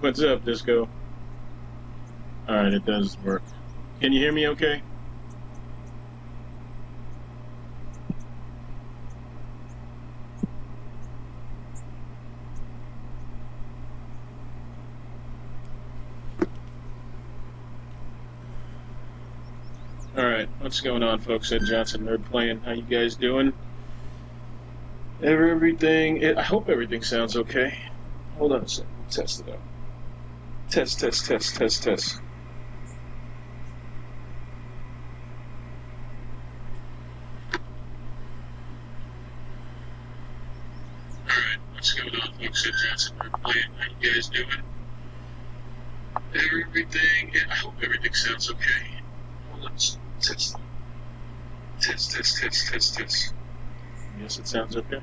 What's up, Disco? Alright, it does work. Can you hear me okay? Alright, what's going on, folks? Ed Johnson, Nerd Playing. How you guys doing? Everything. I hope everything sounds okay. Hold on a second. Test it out. Test, test, test, test, test. Alright, what's going on, folks? Ed Johnson, Nerd Playing. How you guys doing? Everything. I hope everything sounds okay. Hold on a second. Test. Test, test, test, test, test. Yes, it sounds okay.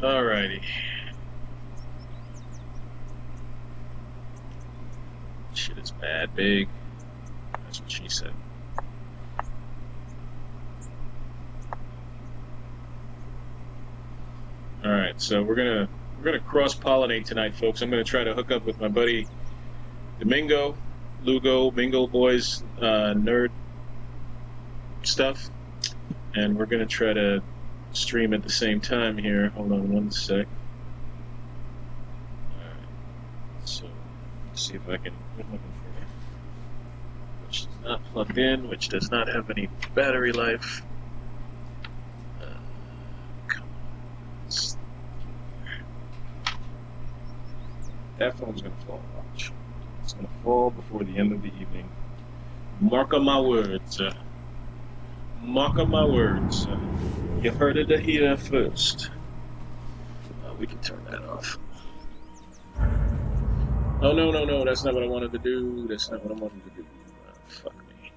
Alrighty. Shit is bad big. That's what she said. Alright, so we're gonna we're gonna cross pollinate tonight, folks. I'm gonna try to hook up with my buddy Domingo, Lugo, Mingo Boys, uh, nerd stuff, and we're gonna try to stream at the same time here. Hold on one sec. So see if I can. Am looking for? Which is not plugged in, which does not have any battery life. Uh, come on. Let's- That phone's gonna fall. Watch. It's gonna fall before the end of the evening. Mark on my words. Mark on my words. You heard it here first. Uh, we can turn that off. Oh no no no! That's not what I wanted to do. That's not what I wanted to do. Uh, fuck me.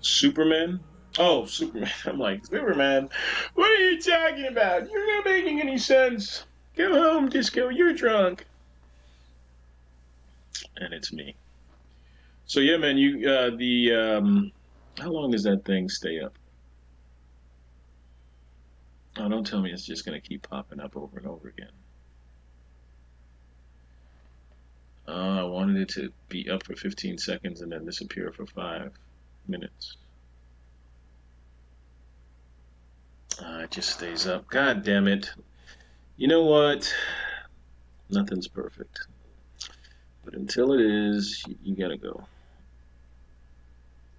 Superman? Oh, Superman. I'm like, Superman, what are you talking about? You're not making any sense. Go home, Disco, you're drunk. And it's me. So yeah, man, you uh the um how long does that thing stay up? Oh, don't tell me it's just gonna keep popping up over and over again. Uh, I wanted it to be up for 15 seconds and then disappear for five minutes. Uh, it just stays up. God damn it. You know what? Nothing's perfect. But until it is, you, gotta go.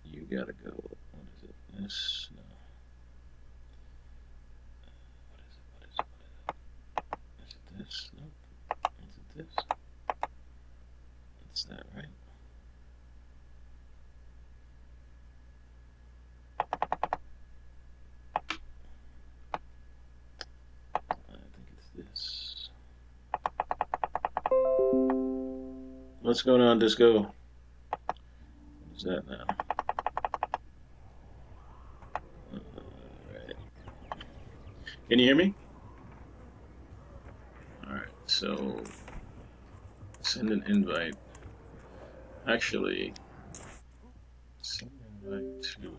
You gotta go. What is it? This? No. What is it? What is it? What is it? Is it this? Nope. Is it this? What's going on, Disco? What's that now? Can you hear me? Alright, so send an invite. Actually, send an invite to.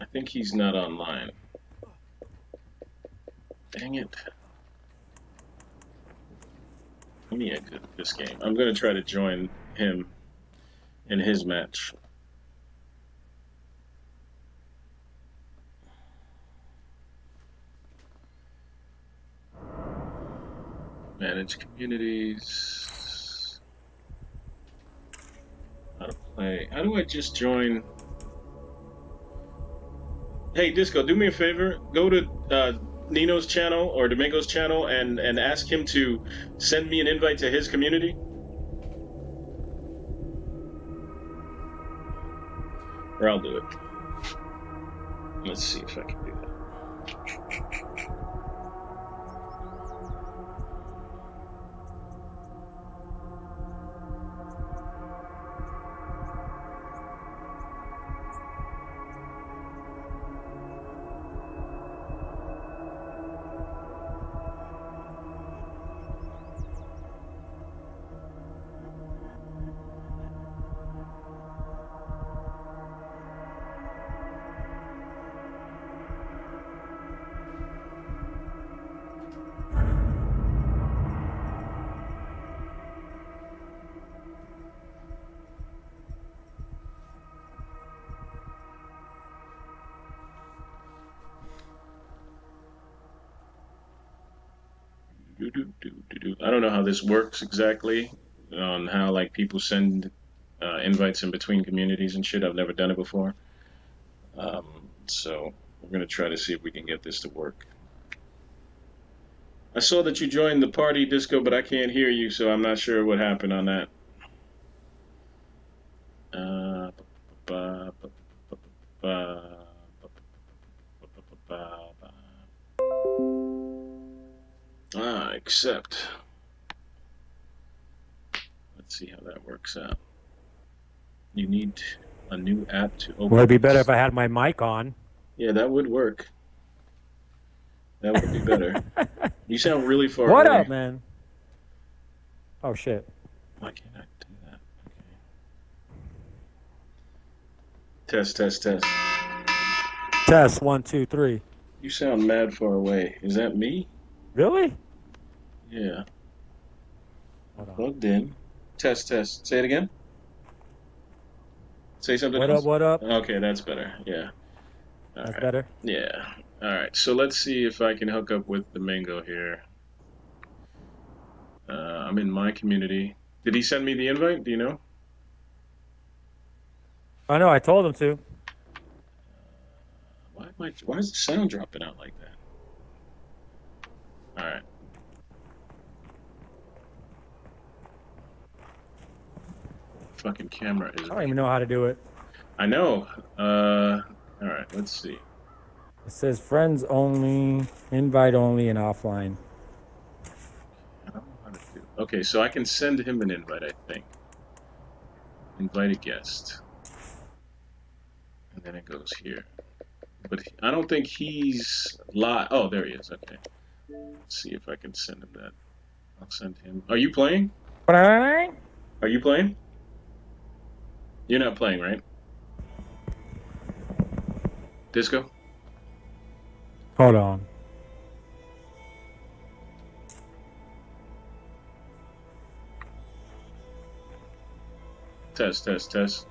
I think he's not online. Dang it. Let me exit this game. I'm gonna try to join him in his match. Manage communities. How to play. How do I just join? Hey, Disco, do me a favor. Go to uh, Nino's channel or Domingo's channel and, and ask him to send me an invite to his community. Or I'll do it. Let's see if I can do, do, do. I don't know how this works exactly on how like people send uh, invites in between communities and shit. I've never done it before. Um, so we're gonna try to see if we can get this to work. I saw that you joined the party disco, but I can't hear you, so I'm not sure what happened on that. Accept. Let's see how that works out. You need a new app to open. Well, it'd be better if I had my mic on. Yeah, that would work. That would be better. you sound really far what away. What up, man? Oh shit. Why can't I do that? Okay. Test, test, test. Test one, two, three. You sound mad far away. Is that me? Really? Yeah. Plugged in. Test, test. Say it again. Say something What else. up? What up? Okay, that's better. Yeah. All That's right. better. Yeah. All right. So let's see if I can hook up with the mango here. Uh, I'm in my community. Did he send me the invite? Do you know? I know. I told him to. Why am I, Why is the sound dropping out like that? All right. Fucking camera is. I don't even know how to do it. I know. Uh, all right. Let's see. It says friends only, invite only, and offline. I don't know how to do. Okay, so I can send him an invite. I think. Invite a guest. And then it goes here. But I don't think he's live. Oh, there he is. Okay. Let's see if I can send him that. I'll send him. Are you playing? Are you playing? You're not playing, right? Disco? Hold on. Test, test, test.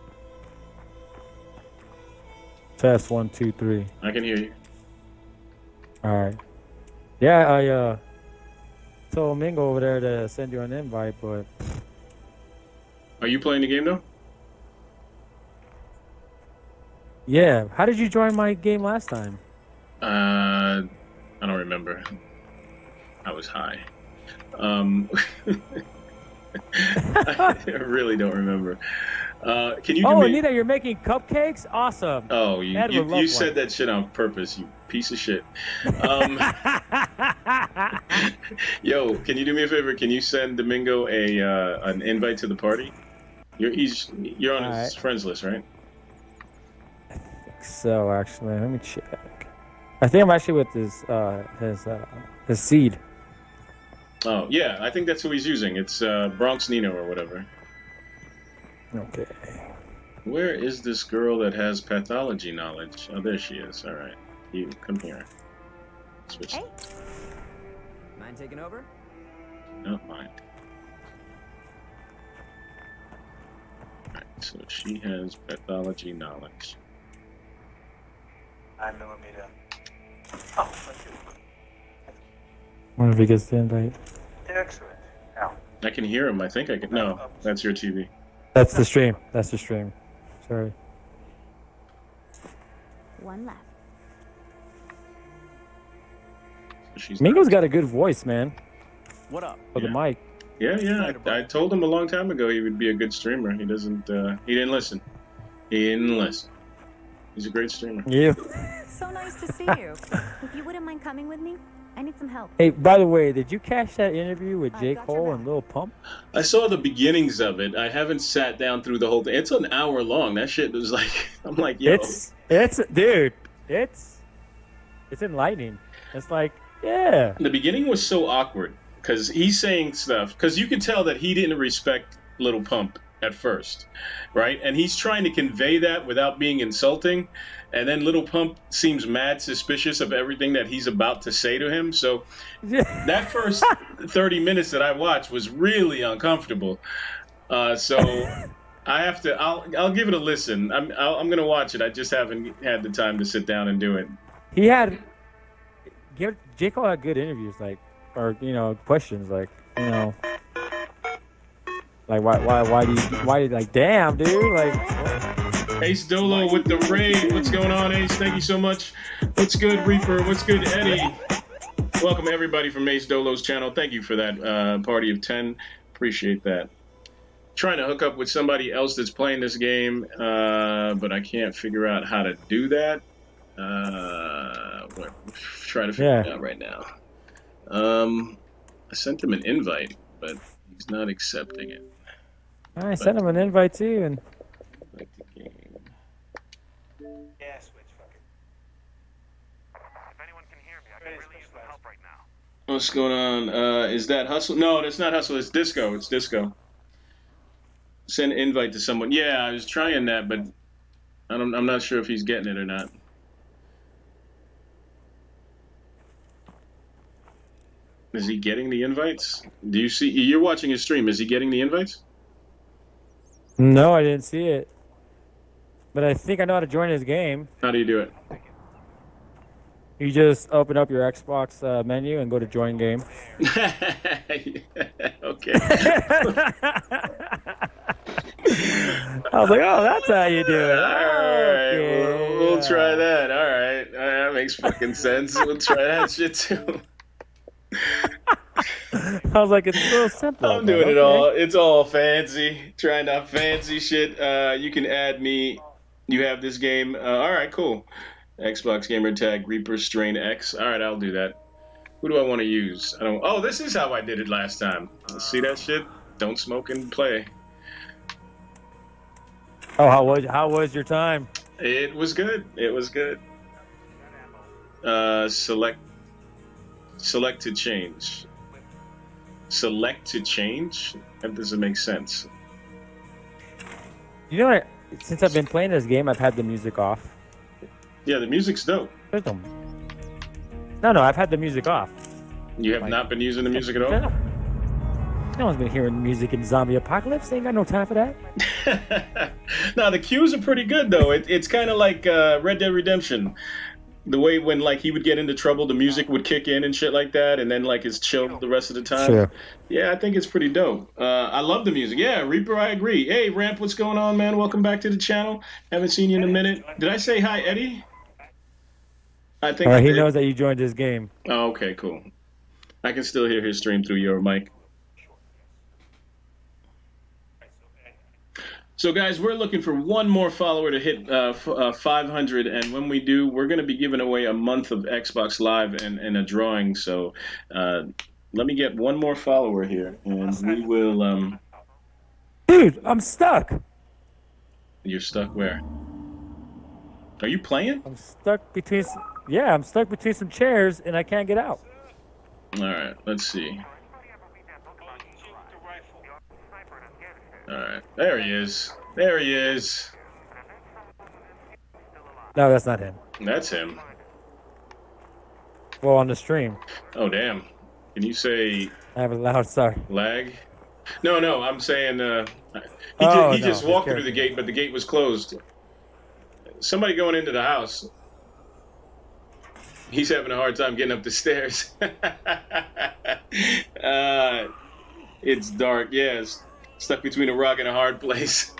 Test one, two, three. I can hear you. All right. Yeah, I uh told Mingo over there to send you an invite, but Are you playing the game though? Yeah. How did you join my game last time? Uh, I don't remember. I was high. Um, I really don't remember. Uh, can you Oh? Anita, you're making cupcakes? Awesome. Oh, you, you, you said that shit on purpose, you piece of shit. Um, yo, can you do me a favor? Can you send Domingo a uh, an invite to the party? You're he's you're on his Alright. friends list, right? So actually, let me check. I think I'm actually with his uh his uh his seed. Oh yeah, I think that's who he's using. It's uh, Bronx Nino or whatever. Okay. Where is this girl that has pathology knowledge? Oh, there she is. All right, you come here. Switch. Hey. Mind taking over? Not mine. Alright, so she has pathology knowledge. Nine millimeter. Oh, thank you. Wonder if he gets the invite. Excellent. Now, I can hear him. I think I can. No, that's your TV. That's the stream. That's the stream. Sorry. One left. She's Mingo's got a good voice, man, What up? for the mic. Yeah, yeah. I, I told him a long time ago he would be a good streamer. He doesn't. Uh, he didn't listen. He didn't listen. He's a great streamer. Yeah. So nice to see you. if you wouldn't mind coming with me, I need some help. Hey, by the way, did you catch that interview with I J. got Cole and Lil Pump? I saw the beginnings of it. I haven't sat down through the whole thing. It's an hour long. That shit was like. I'm like, yo. It's it's dude, it's it's enlightening. It's like, yeah. the beginning was so awkward because he's saying stuff because you can tell that he didn't respect Little Pump at first, right? And he's trying to convey that without being insulting. And then Little Pump seems mad suspicious of everything that he's about to say to him. So that first 30 minutes that I watched was really uncomfortable. Uh, so I have to. I'll. I'll give it a listen. I'm. I'll, I'm gonna watch it. I just haven't had the time to sit down and do it. he had give J. Cole had good interviews. Like or you know questions like you know like why why why do you why like damn dude like Ace Dolo with the raid. What's going on, Ace? Thank you so much. What's good, Reaper? What's good, Eddie? Welcome everybody from Ace Dolo's channel. Thank you for that uh, party of ten. Appreciate that. Trying to hook up with somebody else that's playing this game, uh, but I can't figure out how to do that. Uh, what, trying to figure it out right now. Um, I sent him an invite, but he's not accepting it. I sent him an invite too and Like the game. Yeah, switch, fuck it. If anyone can hear me, I can really use some help right now. What's going on? Uh, is that hustle? No, that's not hustle. It's disco. It's disco. Send invite to someone. Yeah, I was trying that, but I don't, I'm not sure if he's getting it or not. Is he getting the invites? Do you see? You're watching his stream. Is he getting the invites? No I didn't see it but I think I know how to join his game How do you do it? you just open up your Xbox uh, menu and go to join game okay. I was like oh that's how you do it All right, Okay, we'll, try that. All right, Uh, that makes fucking sense. We'll try that shit too. I was like it's so simple I'm doing it okay. all. It's all fancy. Trying out fancy shit. Uh, you can add me. You have this game. Uh, all right, cool. Xbox gamer tag Reaper Strain X. All right, I'll do that. Who do I want to use? I don't. Oh, this is how I did it last time. See that shit? Don't smoke and play. oh how was how was your time It was good. It was good. Uh, select. Select to change. Select to change. That doesn't make sense. you know what since I've been playing this game I've had the music off Yeah, the music's dope. No no I've had the music off You have Like- not been using the music at all. No. No one's been hearing music in zombie apocalypse. They ain't got no time for that. now the cues are pretty good though. It, it's kind of like uh, Red Dead Redemption. The way when like he would get into trouble, the music would kick in and shit like that, and then like it's chill the rest of the time. Yeah, I think it's pretty dope. Uh, I love the music. Yeah, Reaper, I agree. Hey, Ramp, what's going on, man? Welcome back to the channel. Haven't seen you in a minute. Did I say hi, Eddie? I think Uh, I he knows that you joined this game. Oh, okay, cool. I can still hear his stream through your mic. So, guys, we're looking for one more follower to hit uh, f- uh, 500, and when we do, we're going to be giving away a month of Xbox Live and, and a drawing. So, uh, let me get one more follower here, and we will. Um, Dude, I'm stuck. you're stuck where? Are you playing? I'm stuck between. Yeah, I'm stuck between some chairs and I can't get out. All right, let's see. All right, there he is. There he is. No, that's not him. That's him. Well, on the stream, Oh, damn. Can you say I have a loud. Sorry. lag? No, no, I'm saying uh, he, Oh, ju- he no, just walked through the gate, but the gate was closed. Somebody going into the house. He's having a hard time getting up the stairs. uh, it's dark, yes. Stuck between a rock and a hard place.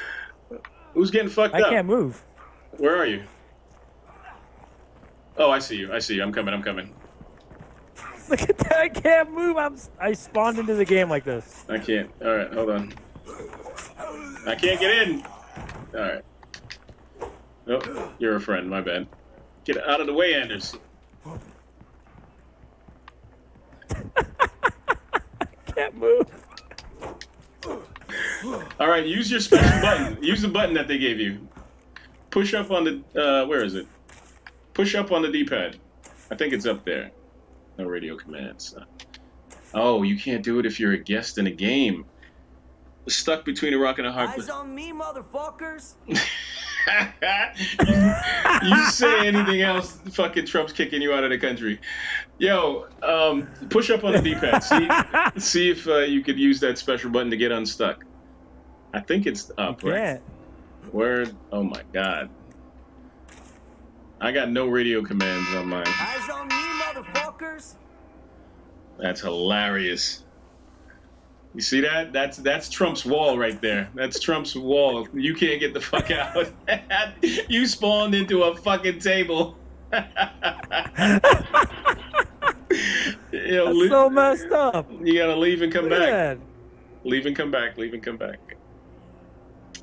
Who's getting fucked I up? I can't move. Where are you? Oh, I see you. I see you. I'm coming. I'm coming. Look at that! I can't move. I'm. I spawned into the game like this. I can't. All right, hold on. I can't get in. All right. Oh, you're a friend. My bad. Get out of the way, Anders. I Can't move. All right, use your special button. Use the button that they gave you. Push up on the. Uh, where is it? Push up on the D-pad. I think it's up there. No radio commands. Oh, you can't do it if you're a guest in a game. Stuck between a rock and a hard place. Eyes on me, motherfuckers. you, you say anything else, fucking Trump's kicking you out of the country. Yo, um, push up on the D-pad. See, see if uh, you could use that special button to get unstuck. I think it's up, right? Can't. Word. Oh my god. I got no radio commands on mine. Eyes on me, motherfuckers. That's hilarious. You see that? That's that's Trump's wall right there. That's Trump's wall. You can't get the fuck out. you spawned into a fucking table. You, know, That's li- so messed up. you gotta leave and come Look back. Leave and come back. Leave and come back.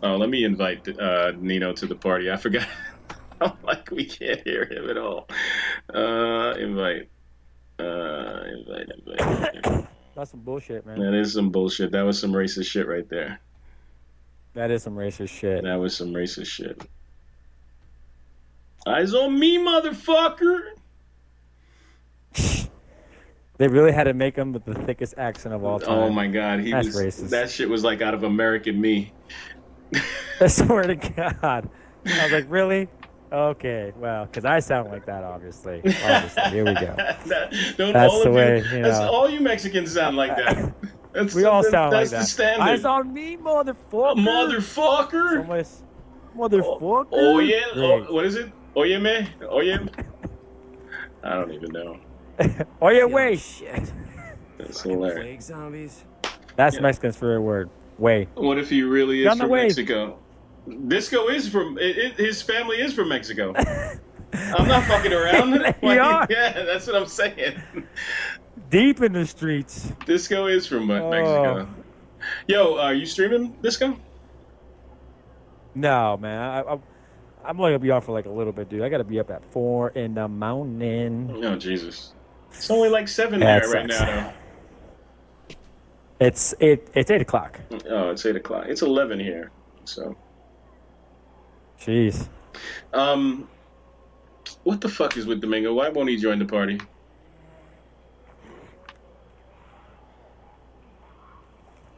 Oh, let me invite uh, Nino to the party. I forgot. I'm like we can't hear him at all. Uh, invite. Uh, invite. Invite. That's some bullshit, man. that is some bullshit. That was some racist shit right there. That is some racist shit. That was some racist shit. Eyes on me, motherfucker. They really had to make him with the thickest accent of all time. Oh my god, he That's was. racist. That shit was like out of American Me. I swear to God. I was like, really? Okay, well, because I sound like that, obviously. Obviously, here we go. That- don't That's all the of way, you, you that's all you Mexicans sound like that. That's, We all sound like that's that. the standard. Eyes on me, motherfucker. Motherfucker. Almost, motherfucker. Oh yeah. Great. Oh, what is it? Oye me. Oye. I don't even know. Oh yeah, wait. Shit. That's hilarious. Zombies. That's Yeah. Mexican's favorite word. Way. What if he really is from. Mexico? Disco is from. It, it, his family is from Mexico. I'm not fucking around. You are. Yeah, that's what I'm saying. Deep in the streets. Disco is from Oh. Mexico. Yo, are you streaming Disco? No, man. I, I, I'm only gonna be off for like a little bit, dude. I gotta be up at four in the morning. No, Jesus. It's only like seven there it right sucks. now. It's it. It's eight o'clock. Oh, it's eight o'clock. It's eleven here. So, Jeez. um, what the fuck is with Domingo? Why won't he join the party?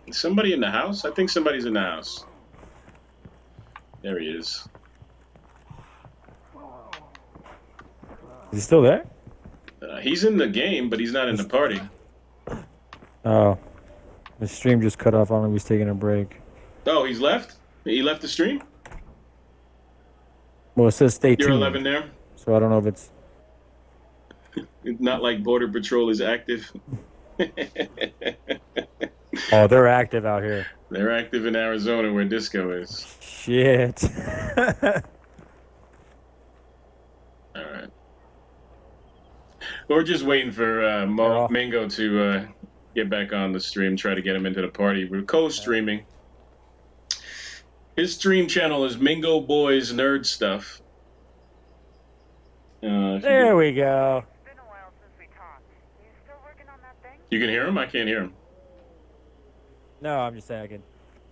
Is somebody in the house? I think somebody's in the house. There he is. Is he still there? Uh, he's in the game, but he's not in the party. Oh, the stream just cut off on me. He was taking a break. Oh, he's left. He left the stream. Well, it says stay You're tuned. 11 there. So I don't know if it's. It's not like Border Patrol is active. Oh, they're active out here. They're active in Arizona where disco is. Shit. All right. We're just waiting for uh, Mo-. Mingo to uh, get back on the stream, try to get him into the party. We're co-streaming. His stream channel is Mingo Boys Nerd Stuff. Uh, if you, there we go. It's been a while since we talked. You still working on that thing? you can hear him? I can't hear him. No, I'm just saying I can.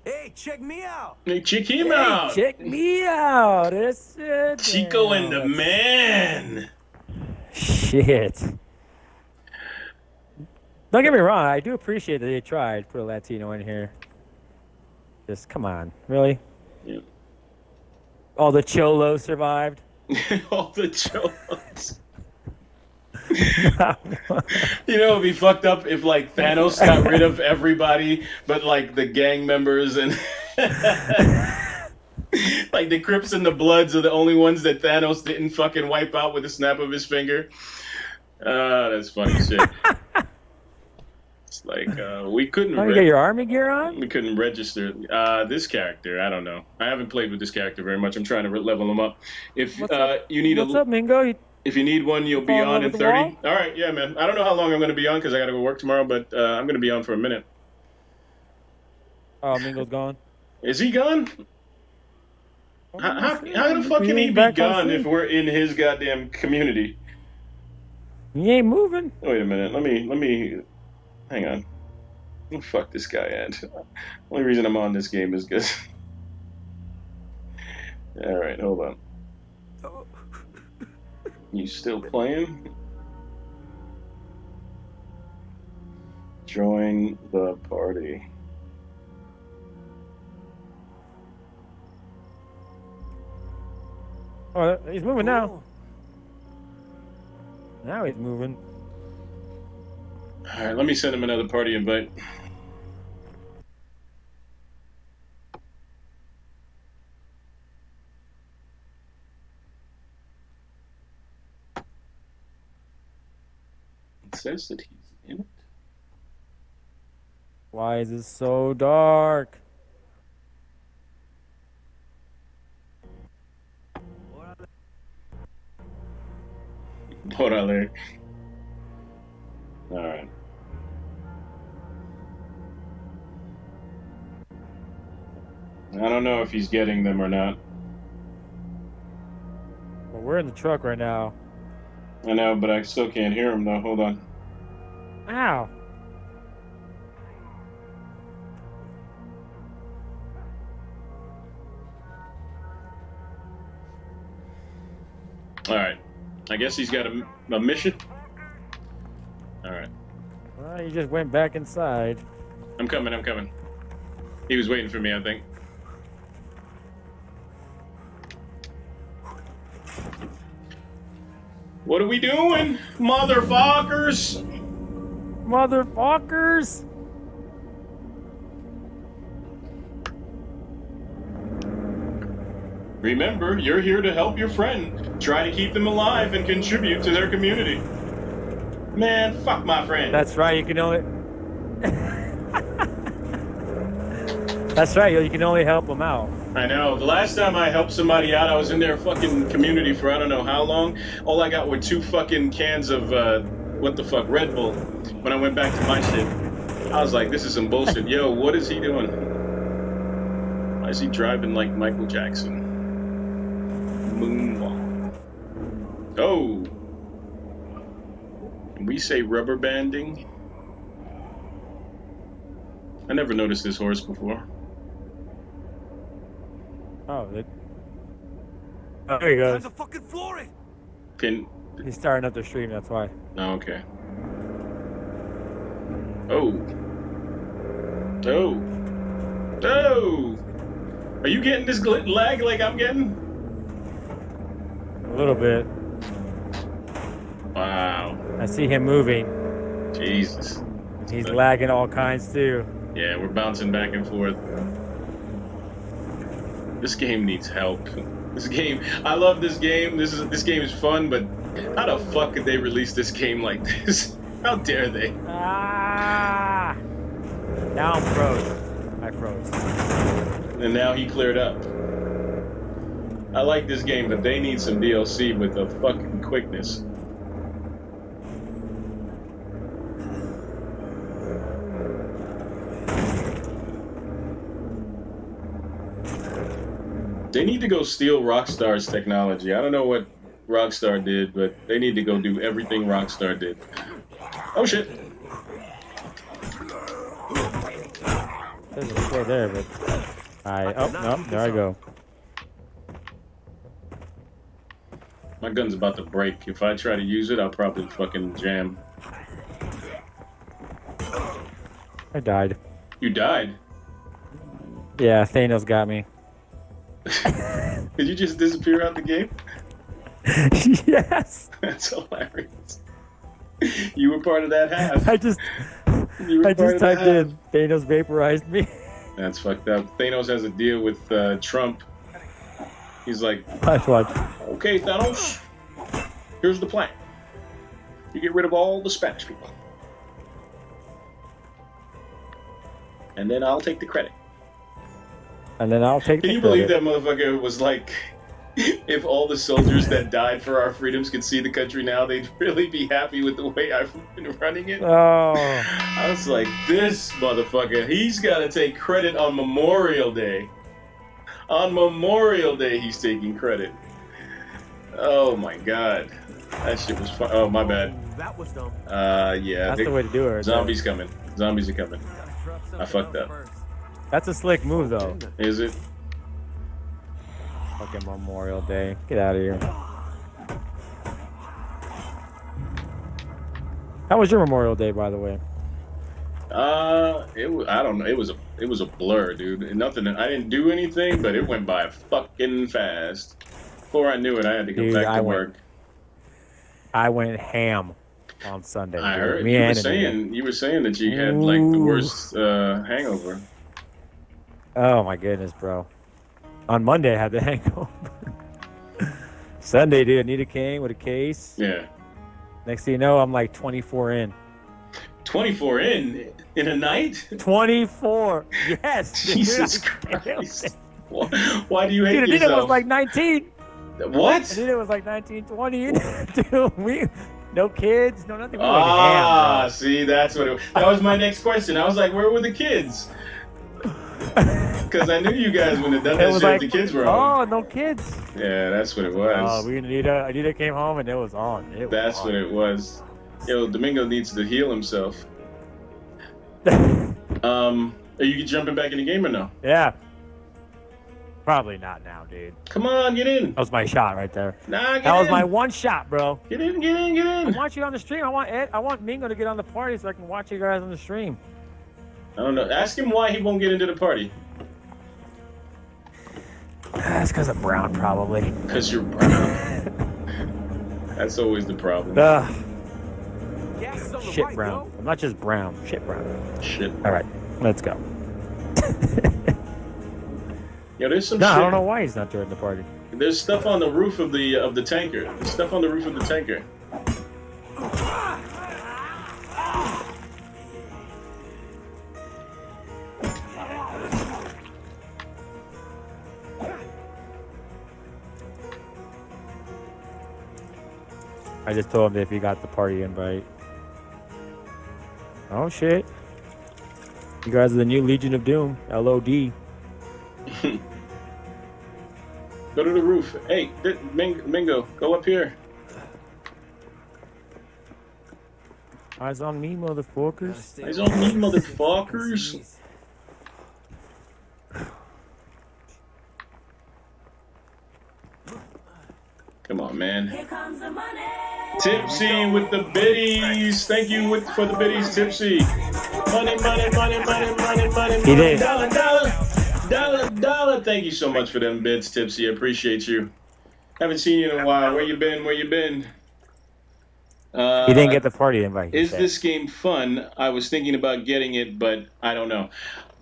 Hey, check me out. Hey, check him Hey, out! check me out. It's it. Chico and the man! Shit. Don't get me wrong. I do appreciate that they tried to put a Latino in here. Just come on, really? Yeah. All the cholos survived. All the jokes. You know, it'd be fucked up if like Thanos got rid of everybody, but like the gang members and like the Crips and the Bloods are the only ones that Thanos didn't fucking wipe out with a snap of his finger. Ah, that's funny shit. Like uh, we couldn't. Oh, you re- got your army gear on? we couldn't register uh, this character. I don't know. I haven't played with this character very much. I'm trying to re- level him up. If What's uh, up? you need What's a up, Mingo? You- if you need one, you'll be on in 30. All right, yeah, man. I don't know how long I'm going to be on because I got to go work tomorrow, but uh, I'm going to be on for a minute. Oh, Mingo's gone. Is he gone? How, how, how the fuck can he be gone if we're in his goddamn community? He ain't moving. Wait a minute. Let me, let me, hang on. Who fuck this guy at? Only reason I'm on this game is because. All right, hold on. You still playing? Join the party. Oh, he's moving now. Now he's moving. All right, let me send him another party invite. It says that he's in it. Why is it so dark? Órale. All right. I don't know if he's getting them or not. Well, we're in the truck right now. I know, but I still can't hear him though. Hold on. Ow. All right. I guess he's got a, a mission. All right. Well, you just went back inside. I'm coming. I'm coming. He was waiting for me, I think. What are we doing, motherfuckers? Motherfuckers! Remember, you're here to help your friend. Try to keep them alive and contribute to their community. Man, fuck my friend. That's right. You can only. That's right. You can only help them out. I know. The last time I helped somebody out, I was in their fucking community for I don't know how long. All I got were two fucking cans of uh, what the fuck Red Bull. When I went back to my shit, I was like, "This is some bullshit." Yo, what is he doing? Why is he driving like Michael Jackson? Moonwalk. Oh. Can we say rubber banding? I never noticed this horse before. Oh, it... oh there he Time goes. to fucking floor it. Can He's starting up the stream. That's why. Oh, okay. Oh. Oh. Oh. Are you getting this gl- lag like I'm getting? A little bit. Wow. I see him moving. Jesus. He's lagging all kinds too. Yeah, we're bouncing back and forth. This game needs help. This game, I love this game. This is this game is fun, but how the fuck could they release this game like this? How dare they? Ah! Now I'm froze. I froze. And now he cleared up. I like this game, but they need some DLC with the fucking quickness. They need to go steal Rockstar's technology. I don't know what Rockstar did, but they need to go do everything Rockstar did. Oh shit. There's a still there, but I. Oh no! There I go. My gun's about to break. If I try to use it, I'll probably fucking jam. I died. You died. Yeah, Thanos got me. Did you just disappear out the game? yes. That's hilarious. You were part of that half. I just. I just typed in Thanos vaporized me. That's fucked up. Thanos has a deal with uh, Trump. He's like, Watch, watch. okay, Thanos, here's the plan. You get rid of all the Spanish people. And then I'll take the credit. And then I'll take Can the you believe that motherfucker was like, if all the soldiers that died for our freedoms could see the country now, they'd really be happy with the way I've been running it? Oh. I was like, this motherfucker, he's got to take credit on Memorial Day. On Memorial Day, he's taking credit. Oh my god. That shit was fun. Oh, my bad. That was dumb. Uh, yeah. That's they- the way to do it. right there. zombies coming. Zombies are coming. I fucked up. That's a slick move, though. Is it? Fucking Memorial Day. Get out of here. How was your Memorial Day, by the way? Uh, it was, I don't know. It was a it was a blur, dude. Nothing. I didn't do anything, but it went by fucking fast. Before I knew it, I had to go Dude, back to I went- work. I went ham on Sunday. I dude. heard Me you were saying you were saying that you had like the worst uh, hangover. Oh my goodness, bro. On Monday, I had the hangover. Sunday, dude, Anita came with a case. Yeah, Next thing you know, I'm like 24 in. 24 in in a night? 24. Yes. Jesus Christ. Why, do you hate Dude, yourself? was like 19. what? Anita was like 19, 20. Dude, we, no kids, no nothing. We Ah, see, that's what it That was my next question. I was like, where were the kids? Because I knew you guys wouldn't have done that shit like, the kids were home. oh, no kids. Yeah, that's what it was. Oh, we Anita, Anita came home and it was on. It was that's on. what it was. Yo, Domingo needs to heal himself. Um, are you jumping back in the game or no? yeah. Probably not now, dude. Come on, get in. That was my shot right there. Nah, get That was in. my one shot, bro. Get in, get in, get in. I want you on the stream. I want Ed. I want Mingo to get on the party so I can watch you guys on the stream. I don't know. Ask him why he won't get into the party. That's because I'm Brown, probably. Because you're brown. That's always the problem. Ugh, Gas is on the shit right, Brown. I'm not just Brown. Shit Brown. Shit. All right, let's go. Yo, there's some No, shit. I don't know why he's not joining the party. There's stuff on the roof of the uh, of the tanker. There's stuff on the roof of the tanker. I just told him that if he got the party invite. Oh shit! You guys are the new Legion of Doom. LOD. Go to the roof. Hey, Di- Ming- Mingo, go up here. Eyes on me, motherfuckers. stay Eyes on me, motherfuckers. Come on, man. Tipsy with the biddies. Thank you with, for the biddies, Tipsy. Money, money, money, money, money, money, He money. Dollar, dollar, dollar, dollar. Thank you so much for them bids, Tipsy. I appreciate you. Haven't seen you in a while. Where you been? Where you been? Uh, He didn't get the party invite. Is said. this game fun? I was thinking about getting it, but I don't know.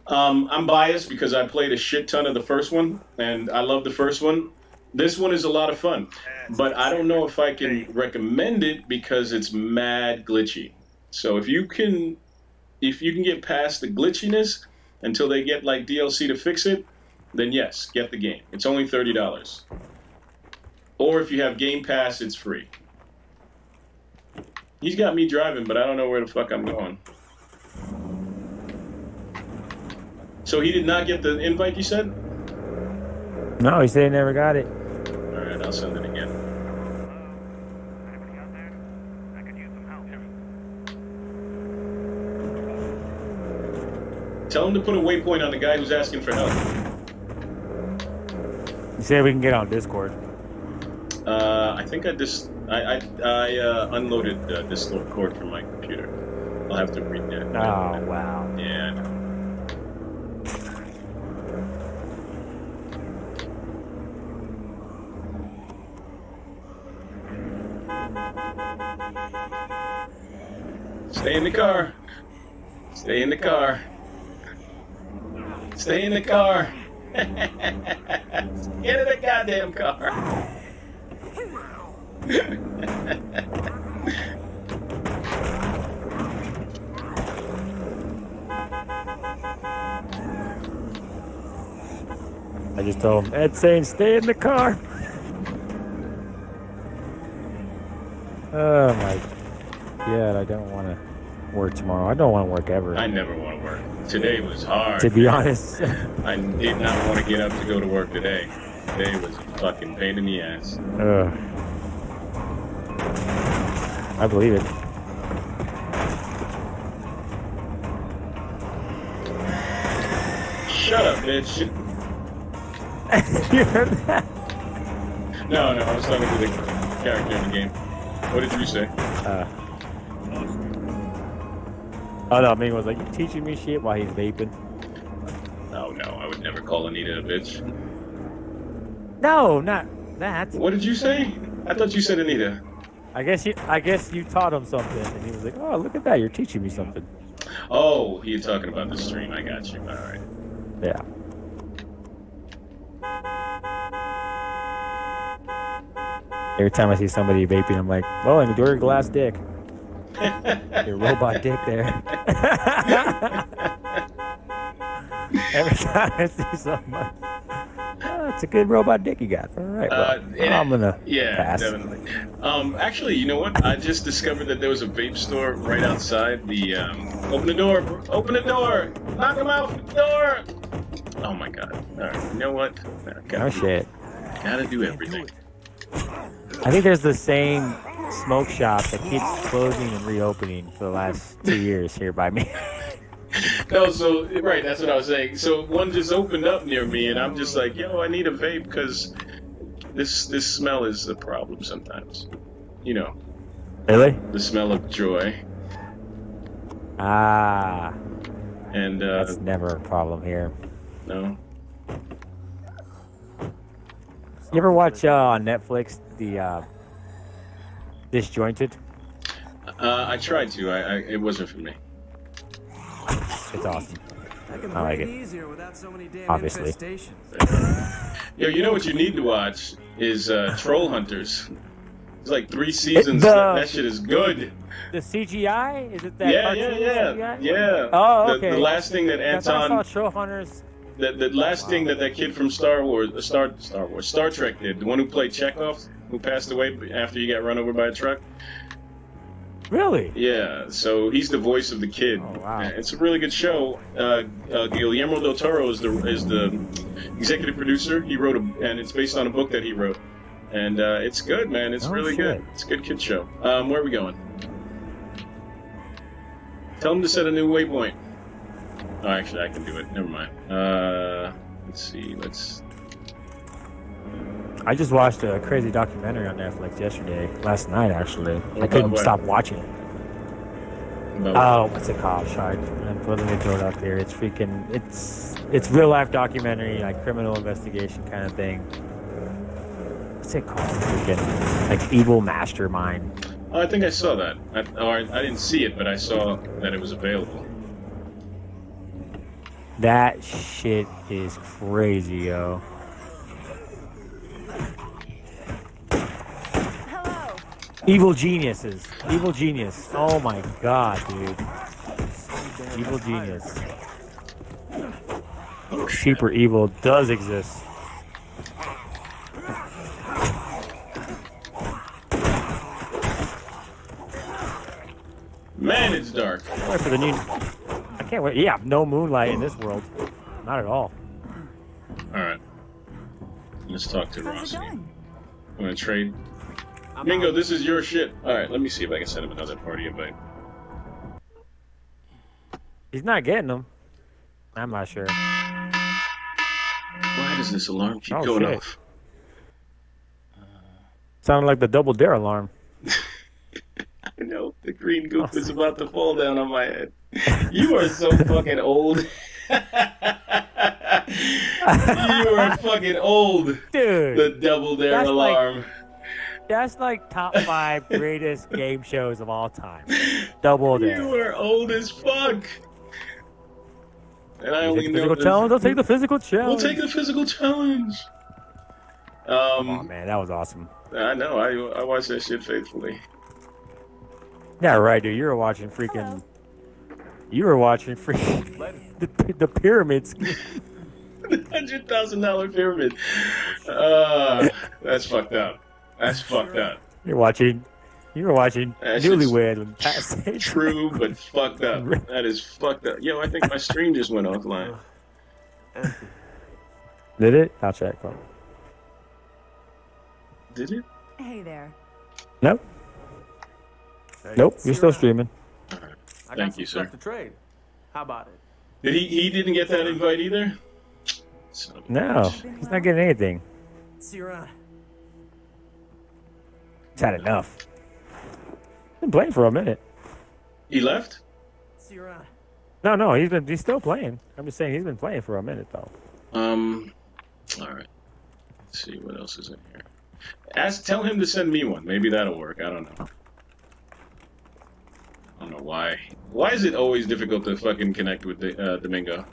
Um, I'm biased because I played a shit ton of the first one, and I love the first one. This one is a lot of fun, but I don't know if I can recommend it because it's mad glitchy. So if you can, if you can get past the glitchiness until they get like DLC to fix it, then yes, get the game. It's only thirty dollars. Or if you have Game Pass, it's free. He's got me driving, but I don't know where the fuck I'm going. So he did not get the invite, you said? No, he said he never got it. Alright, I'll send it again. Anybody out there? I could use some help. Tell him to put a waypoint on the guy who's asking for help. He said we can get on Discord. Uh, I think I just I I, I uh, unloaded uh, this little cord from my computer. I'll have to read that. Oh wow. Yeah. Stay in the car. Stay in the car. Stay in the car. Get in the goddamn car. I just told him Ed saying stay in the car. Oh my god, I don't want to work tomorrow. I don't want to work ever. I never want to work. Today was hard. to be honest. I did not want to get up to go to work today. Today was a fucking pain in the ass. Ugh. I believe it. Shut up, bitch. you heard that? No, no, I was talking to the character in the game. What did you say? Uh. Oh no, Ming was like, you teaching me shit while he's vaping. Oh no, I would never call Anita a bitch. No, not that. What did you say? I thought you said Anita. I guess you I guess you taught him something and he was like, Oh look at that, you're teaching me something. Oh, you're talking about the stream. I got you. All right. Yeah. Every time I see somebody vaping, I'm like, well, enjoy your glass dick. Your robot dick there. Every time I see something, oh, it's a good robot dick you got. All right, well, Uh, I'm gonna Yeah, pass. definitely. Um, actually, you know what? I just discovered that there was a vape store right outside the. Um, open the door! Open the door! Knock him out the door! Oh my god! All right, you know what? Gotta, Oh shit! gotta do everything. I think there's the same smoke shop that keeps closing and reopening for the last two years here by me. No, so right, that's what I was saying. So one just opened up near me, and I'm just like, yo, I need a vape because this this smell is a problem sometimes. You know, really? the smell of joy, Ah, and uh, that's never a problem here. no. You ever watch uh, on Netflix the uh, Disjointed? Uh, I tried to. I, I it wasn't for me. It's awesome. I can I like it. easier without so many damn Obviously. infestations. Yo, you know what you need to watch is uh, Troll Hunters. It's like three seasons. the- that shit is good. The CGI is it that? Yeah, cartoon yeah, CGI? yeah, yeah. Oh, okay. The, last thing that I thought I saw Troll Hunters. The, the last thing that that kid from Star Wars, uh, Star Star Wars, Star Trek did, the one who played Chekov, who passed away after he got run over by a truck. Really? Yeah, so he's the voice of the kid. Oh, wow. It's a really good show. Uh, uh, Guillermo del Toro is the is the executive producer. He wrote a, and it's based on a book that he wrote. And uh, it's good, man. It's Oh, really shit. good. It's a good kid show. Um, where are we going? Tell him to set a new waypoint. Oh, actually, I can do it. Never mind. Uh, let's see. Let's. I just watched a crazy documentary on Netflix yesterday, last night actually. I couldn't what? stop watching. About, Oh, what's it called? Sorry, I'm putting it it up here. It's freaking. It's it's real life documentary, like criminal investigation kind of thing. What's it called? Freaking like evil mastermind. Oh, I think I saw that. I, or I, I didn't see it, but I saw that it was available. That shit is crazy, yo. Hello. Evil geniuses. Evil genius. Oh my god, dude. Evil genius. Super evil does exist. Man, it's dark. Can't wait for the new. I can't wait. Yeah, no moonlight in this world. Not at all. All right. Let's talk to How's Ross. it again. going? I'm gonna trade. Mingo, this is your shit. All right, let me see if I can send him another party invite. He's not getting them. I'm not sure. Why does this alarm keep Oh, going shit. off? Uh, sounded like the double dare alarm. I know the green goop oh, is about to fall down on my head. You are so fucking old. you are fucking old. Dude, The double dare That's like- alarm. that's like top five greatest game shows of all time. Double dare. you are old as fuck. And I You only take the know physical this- challenge. I'll take the physical challenge. We'll take the physical challenge. Oh Um, man, that was awesome. I know. I I watch that shit faithfully. Yeah, right, dude. You were watching freaking. You were watching freaking the, the pyramids. Hundred thousand dollar pyramid. Uh, that's fucked up. That's fucked up. You're watching. You were watching That shit's Newlywed with Pat True, but fucked up. That is fucked up. Yo, I think my stream just went offline. Did it? I'll check. Hold. Did it? Hey there. Nope. Nope. You're still streaming. I got Thank some you, sir. stuff to trade. How about it? Did he? He didn't get that invite either. Son of a No, he's not getting anything. See you around. He's had enough. Been playing for a minute. He left. See you around. No, no, he's been he's still playing. I'm just saying he's been playing for a minute though. Um. All right. Let's see what else is in here. Ask. Tell him to send me one. Maybe that'll work. I don't know. I don't know why. Why is it always difficult to fucking connect with the, uh, Domingo?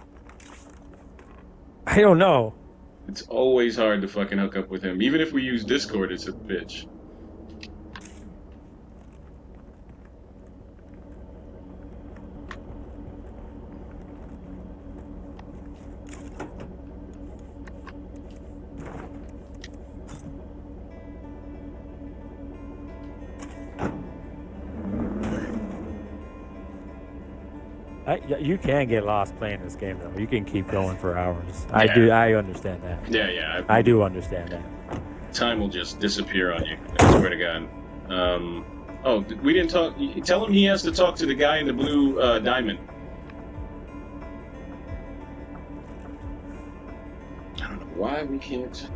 I don't know. It's always hard to fucking hook up with him. Even if we use Discord, it's a bitch. You can get lost playing this game though. You can keep going for hours. I do. I understand that. Yeah, yeah. I, I do understand that. time will just disappear on you. I swear to God. Um, oh, we didn't talk. Tell him he has to talk to the guy in the blue uh, diamond. I don't know why we can't.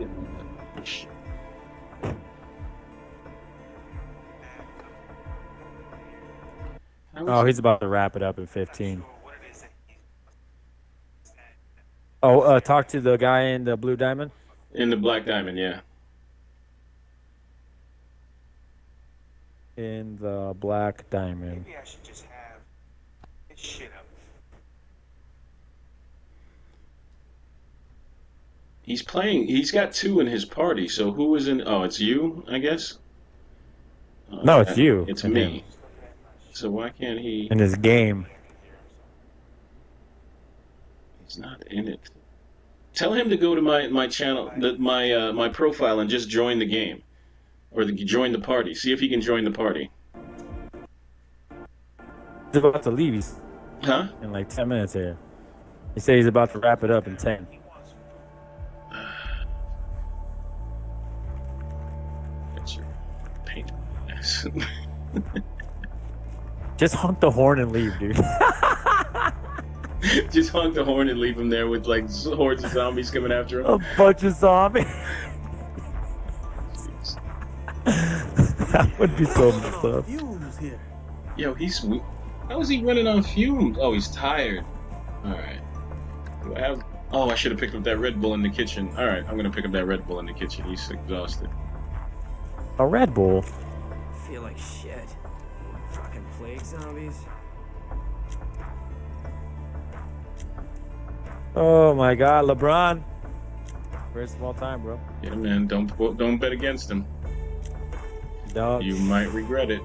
Oh, he's about to wrap it up in 15. What it is that he's Oh, uh, talk to the guy in the blue diamond. in the black diamond, yeah. In the black diamond. Maybe I should just have this shit up. He's playing. He's got two in his party. So who is in? Oh, it's you, I guess. Uh, No, it's you It's me. him. So why can't he? In his game. He's not in it. Tell him to go to my my channel, the, my uh, my profile, and just join the game, or the, join the party. See if he can join the party. He's about to leave. He's Huh? in like 10 minutes here. He said he's about to wrap it up in 10. That's your paint. ass. Just honk the horn and leave, dude. just honk the horn and leave him there with like hordes of zombies coming after him. A bunch of zombies. that would be so messed up. Fumes here. Yo, he's how is he running on fumes? Oh, he's tired. All right. Do I have? Oh, I should have picked up that Red Bull in the kitchen. All right, I'm gonna pick up that Red Bull in the kitchen. He's exhausted. A Red Bull. Feel like shit. Fucking plague zombies. Oh my God, LeBron. First of all time, bro. Yeah, man. Don't don't bet against him. Dog. You might regret it.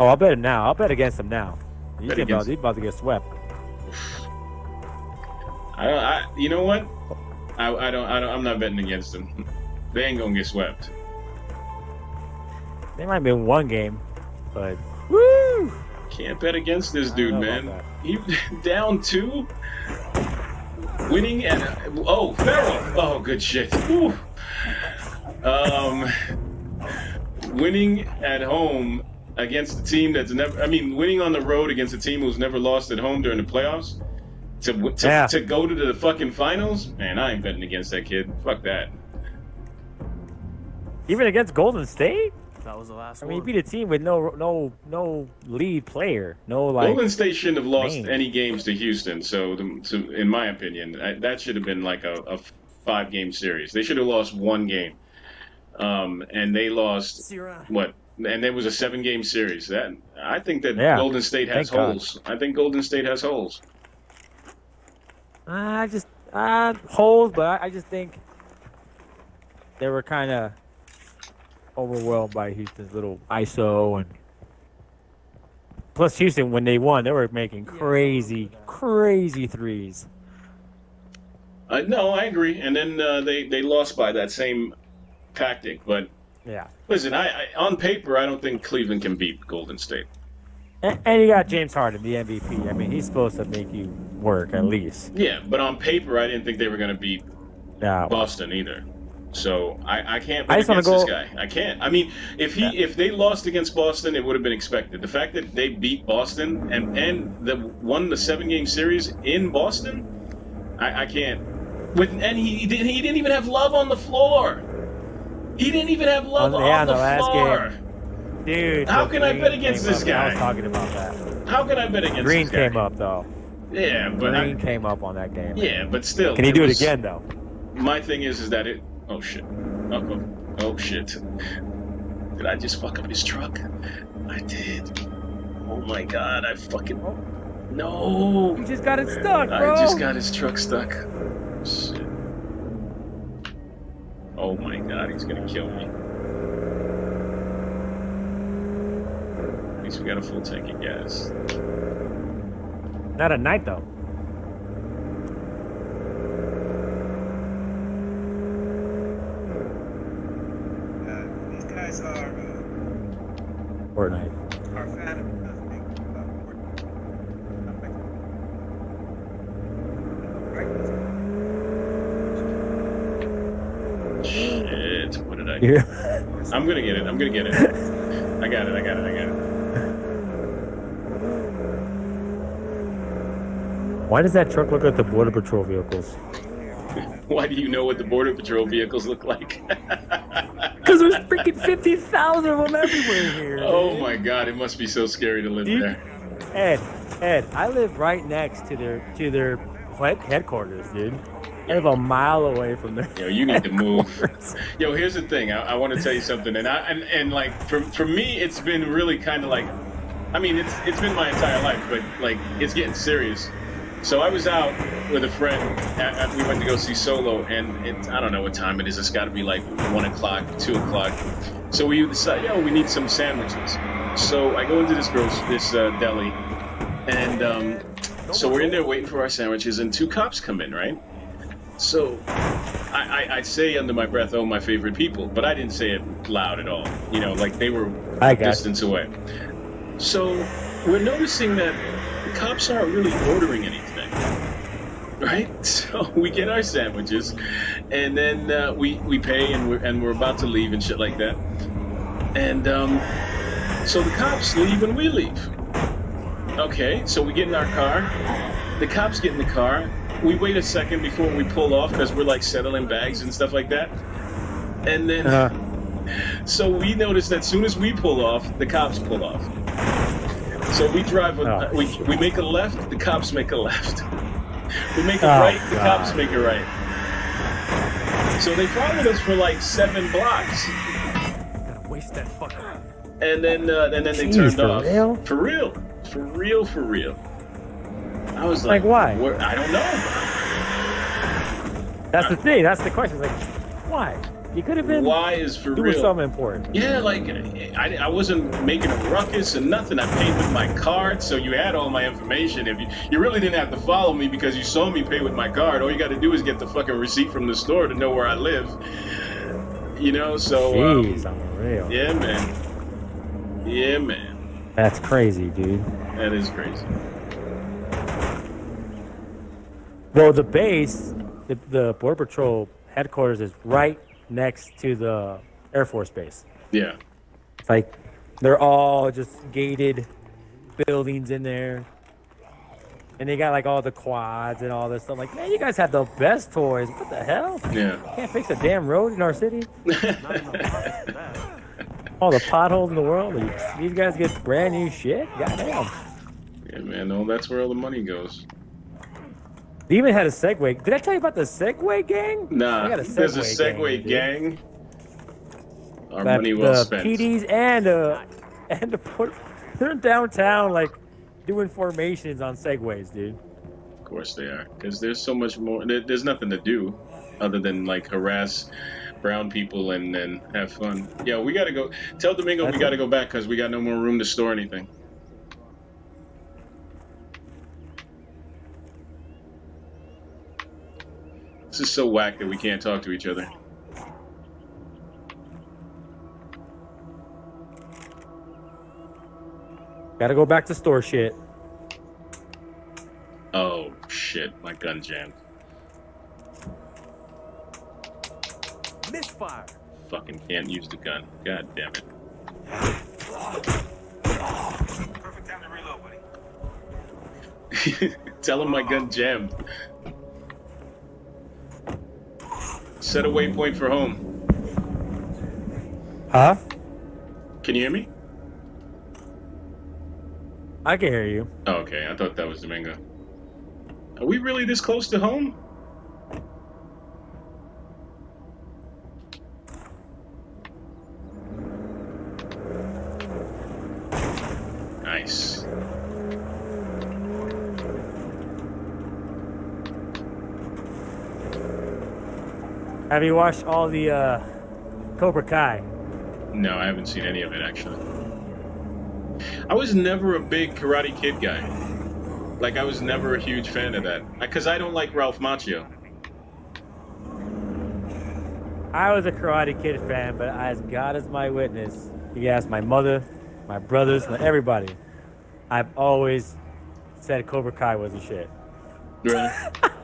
Oh, I'll bet him now. I'll bet against him now. He's, Bet about, he's about to get swept. I, I you know what? I, I don't I don't I'm not betting against him. They ain't gonna get swept. They might be in one game, but woo! Can't bet against this dude, man. about He down two, winning and oh Farrell. Oh, good shit. Whew. Um, winning at home against a team that's never. I mean, winning on the road against a team who's never lost at home during the playoffs. To, to, Yeah. to go to the fucking finals, man, I ain't betting against that kid. Fuck that. Even against Golden State. That was the last I mean, he beat a team with no no no lead player, no like. Golden State shouldn't have lost Man. any games to Houston. So, the, to, in my opinion, I, that should have been like a, a five-game series. They should have lost one game, um, and they lost See what? And there was a seven-game series. That I think that Yeah. Golden State has Thank God. holes. I think Golden State has holes. I just uh holes, but I, I just think they were kind of overwhelmed by Houston's little ISO and. Plus, Houston, when they won, they were making crazy, crazy threes. Uh, no, I agree. And then uh, they they lost by that same tactic. But Yeah. listen, I, I on paper, I don't think Cleveland can beat Golden State. And, and you got James Harden, the MVP. I mean, he's supposed to make you work at least. Yeah, but on paper, I didn't think they were going to beat Yeah. Boston either. So I, I can't I bet wanna against this guy. I can't. I mean, if he if they lost against Boston, it would have been expected. The fact that they beat Boston and and the won the seven game series in Boston, I, I can't. With and he, didn't he didn't even have love on the floor. He didn't even have love On- on, the, the last floor. Dude. How can I bet against this up. I was talking about that. How can I bet against Green this guy? came up, though. Yeah, but I, Green came up on that game. yeah, but still. Can he do it was- again, though? My thing is, is that it. Oh shit. Oh, oh, oh shit. Did I just fuck up his truck? I did. Oh my god! I fucking. Oh, no. He just got it stuck, bro. I just got his truck stuck. Shit. Oh my god! He's gonna kill me. At least we got a full tank of gas. Not at night, though. Uh, these guys are uh, Fortnite. are fan of big, Fortnite. Shit, what did I do? I'm gonna get it. I'm gonna get it. I got it. I got it. I got it. Why does that truck look like the border patrol vehicles? Why do you know what the border patrol vehicles look like? Because there's freaking fifty thousand of them everywhere here. oh dude. my god, it must be so scary to live Dude. there. Ed, Ed, I live right next to their to their headquarters, dude. I live a mile away from there. Yo, you need to move. Yo, here's the thing. I, I want to tell you something, and I and, and like for for me, it's been really kind of like, I mean, it's it's been my entire life, but like it's getting serious. So I was out with a friend. At, we went to go see Solo, and it, I don't know what time it is. It's got to be like one o'clock, two o'clock. So we decide, yo, we need some sandwiches. So I go into this this uh, deli, and um, so we're in there waiting for our sandwiches, and two cops come in, right? So I, I, I say under my breath, "Oh, my favorite people," but I didn't say it loud at all. You know, like they were I distance away. So we're noticing that the cops aren't really ordering anything, right? So we get our sandwiches, and then uh, we we pay, and we're and we're about to leave and shit like that. And um, so the cops leave, and we leave. Okay, so we get in our car. The cops get in the car. We wait a second before we pull off because we're like settling bags and stuff like that. And then, Uh, so we notice that as soon as we pull off, the cops pull off. So we drive, a, Oh, we, we make a left, the cops make a left. We make a Oh, right, the cops make a right. So they followed us for like seven blocks. Gotta waste that fucker. and then uh, and then they Jeez, turned for off. real? For real, for real, for real. I was like, Like, why? where- I don't know. that's the thing. That's the question. Like, why? You could have been Why is for doing real? something important. Yeah, like I, I wasn't making a ruckus and nothing. I paid with my card, so you had all my information. If you, you really didn't have to follow me because you saw me pay with my card, all you got to do is get the fucking receipt from the store to know where I live. You know, so Jeez, um, Jeez, unreal. yeah, man. Yeah, man. That's crazy, dude. That is crazy. Well, the base, the, the Border Patrol headquarters is right next to the Air Force Base. Yeah. It's like they're all just gated buildings in there. And they got like all the quads and all this stuff. Like, man, you guys have the best toys. What the hell? Yeah. Can't fix a damn road in our city? all the potholes in the world. These guys get brand new shit? Goddamn. Yeah, man. No, that's where all the money goes. They even had a Segway. Did I tell you about the Segway gang? Nah, I got a there's a Segway Segway gang, gang. Our money well the spent. PDs and uh and the port, they're downtown like doing formations on segways, dude. Of course they are, because there's so much more. There, there's nothing to do other than like harass brown people and then have fun. Yeah, we gotta go. Tell Domingo we gotta it. go back because we got no more room to store anything. This is so whack that we can't talk to each other. Gotta go back to store shit. Oh shit, my gun jammed. Misfire. Fucking can't use the gun. God damn it. Perfect time to reload, buddy. Tell him my gun jammed. Set a waypoint for home. Huh? Can you hear me? I can hear you. Oh, okay. I thought that was Domingo. Are we really this close to home? Nice. Have you watched all the uh Cobra Kai? No, I haven't seen any of it actually. I was never a big Karate Kid guy. Like, I was never a huge fan of that. Because I don't like Ralph Macchio. I was a Karate Kid fan, but as God is my witness, you ask my mother, my brothers, and everybody. I've always said Cobra Kai was a shit. Really?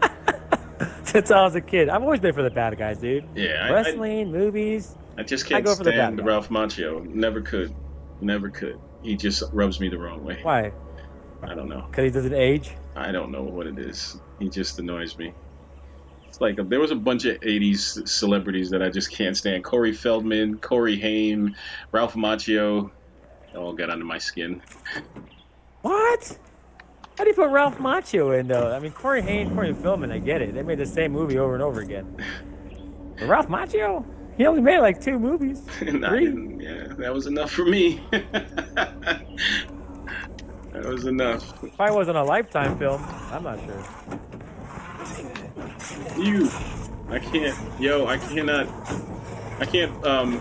Since I was a kid, I've always been for the bad guys, dude. Yeah, I- I- Wrestling, movies. I just can't go for the stand bad guy. Ralph Macchio. Never could. Never could. He just rubs me the wrong way. Why? I don't know. Because he doesn't age. I don't know what it is. He just annoys me. It's like there was a bunch of '80s celebrities that I just can't stand. Corey Feldman, Corey Haim, Ralph Macchio. They all got under my skin. What? How do you put Ralph Macchio in though? I mean, Corey Haim, Corey Feldman, I get it. They made the same movie over and over again. But Ralph Macchio, he only made like two movies. Three. yeah, that was enough for me. that was enough. Probably wasn't a Lifetime film. I'm not sure. You, I can't. Yo, I cannot. I can't. Um.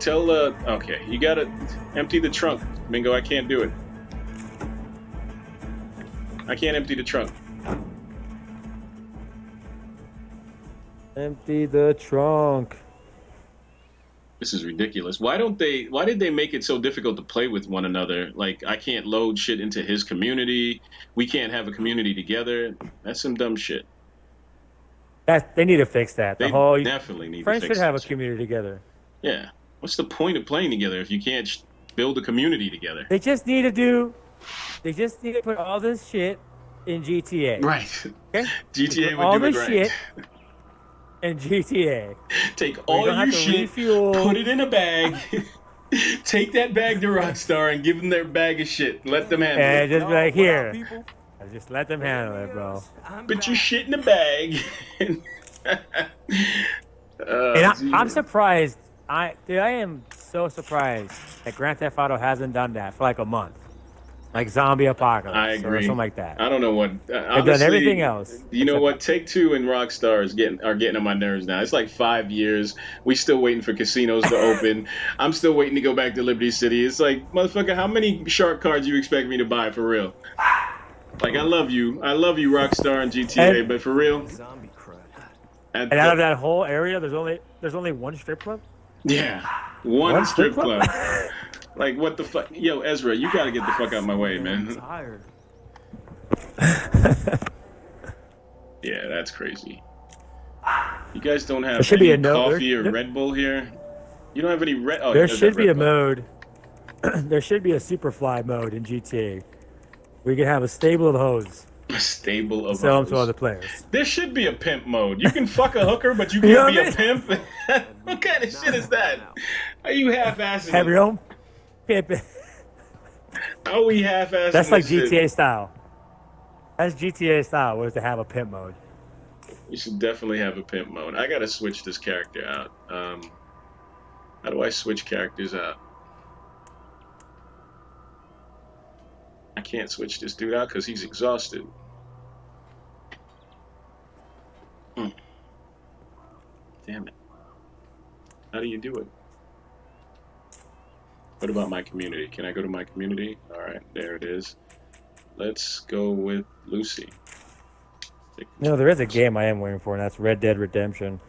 Tell. Uh. Okay, you gotta empty the trunk, Mingo. I can't do it. I can't empty the trunk. Empty the trunk. This is ridiculous. Why don't they? Why did they make it so difficult to play with one another? Like I can't load shit into his community. We can't have a community together. That's some dumb shit. That they need to fix that. The They whole definitely need. friends to should have a shit. community together. Yeah. What's the point of playing together if you can't sh- build a community together? They just need to do. They just need to put all this shit in GTA. Right. Okay? GTA would all do it this right. shit in GTA. Take all don't your shit, refuel. put it in a bag, take that bag to Rockstar and give them their bag of shit. Let them handle And it. just be like, here. people? Just let them handle it, bro. I'm Put your shit in a bag. Uh, And I. I'm surprised. I dude, I am so surprised that Grand Theft Auto hasn't done that for like a month, like Zombie Apocalypse I or something like that. I don't know what. Uh, They've done everything else. You know what? Take Two and Rockstar is getting are getting on my nerves now. It's like five years. We still waiting for casinos to open. I'm still waiting to go back to Liberty City. It's like motherfucker, how many shark cards you expect me to buy for real? Like I love you, I love you, Rockstar and GTA, And- but for real, Zombie crud. at And out of that whole area, there's only there's only one strip club. Yeah, one, One strip strip club. club? like what the fuck? Yo, Ezra, you gotta get the fuck out of my way, man. tired. Yeah, that's crazy. You guys don't have There should any be a no- coffee there- or there- Red Bull here. You don't have any red. Oh, there should that be a Bull. mode. there should be a Superfly mode in GTA. We can have a stable of hoes, A stable of sell them to other players. There should be a pimp mode. You can fuck a hooker, but you You know can't be a pimp. what kind of shit is that? Are you half-assing? Have it? your own pimp. Are we half-assing? That's like this shit? GTA style. That's GTA style. Was to have a pimp mode. You should definitely have a pimp mode. I gotta switch this character out. Um, how do I switch characters out? I can't switch this dude out because he's exhausted. Hmm. Damn it. How do you do it? What about my community? Can I go to my community? Alright, there it is. Let's go with Lucy. No, there is a game I am waiting for, and that's Red Dead Redemption.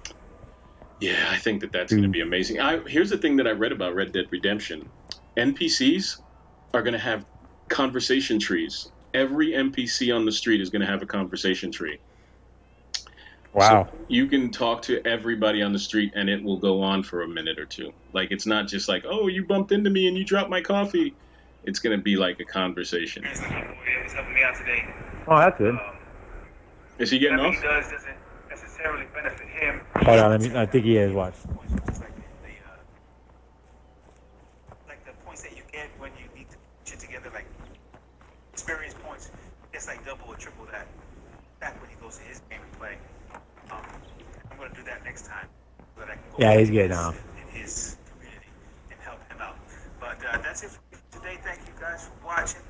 Yeah, I think that that's going to be amazing. I, here's the thing that I read about Red Dead Redemption: NPCs are going to have conversation trees. Every NPC on the street is going to have a conversation tree. Wow. So you can talk to everybody on the street, and it will go on for a minute or two. Like it's not just like, "Oh, you bumped into me and you dropped my coffee." It's going to be like a conversation. He's he's helping me out today. oh, that's good. Um, Is he getting off? he does doesn't necessarily benefit him. Hold on, let me, I think he is. Watch. It's like the, uh, like the points that you get when you need to put it together, like experience points. It's like double or triple that. Back when he goes to his game and play. Um, I'm gonna do that next time. So that I can go Yeah, he's in getting off. in his community and help him out. But uh, that's it for today. Thank you guys for watching.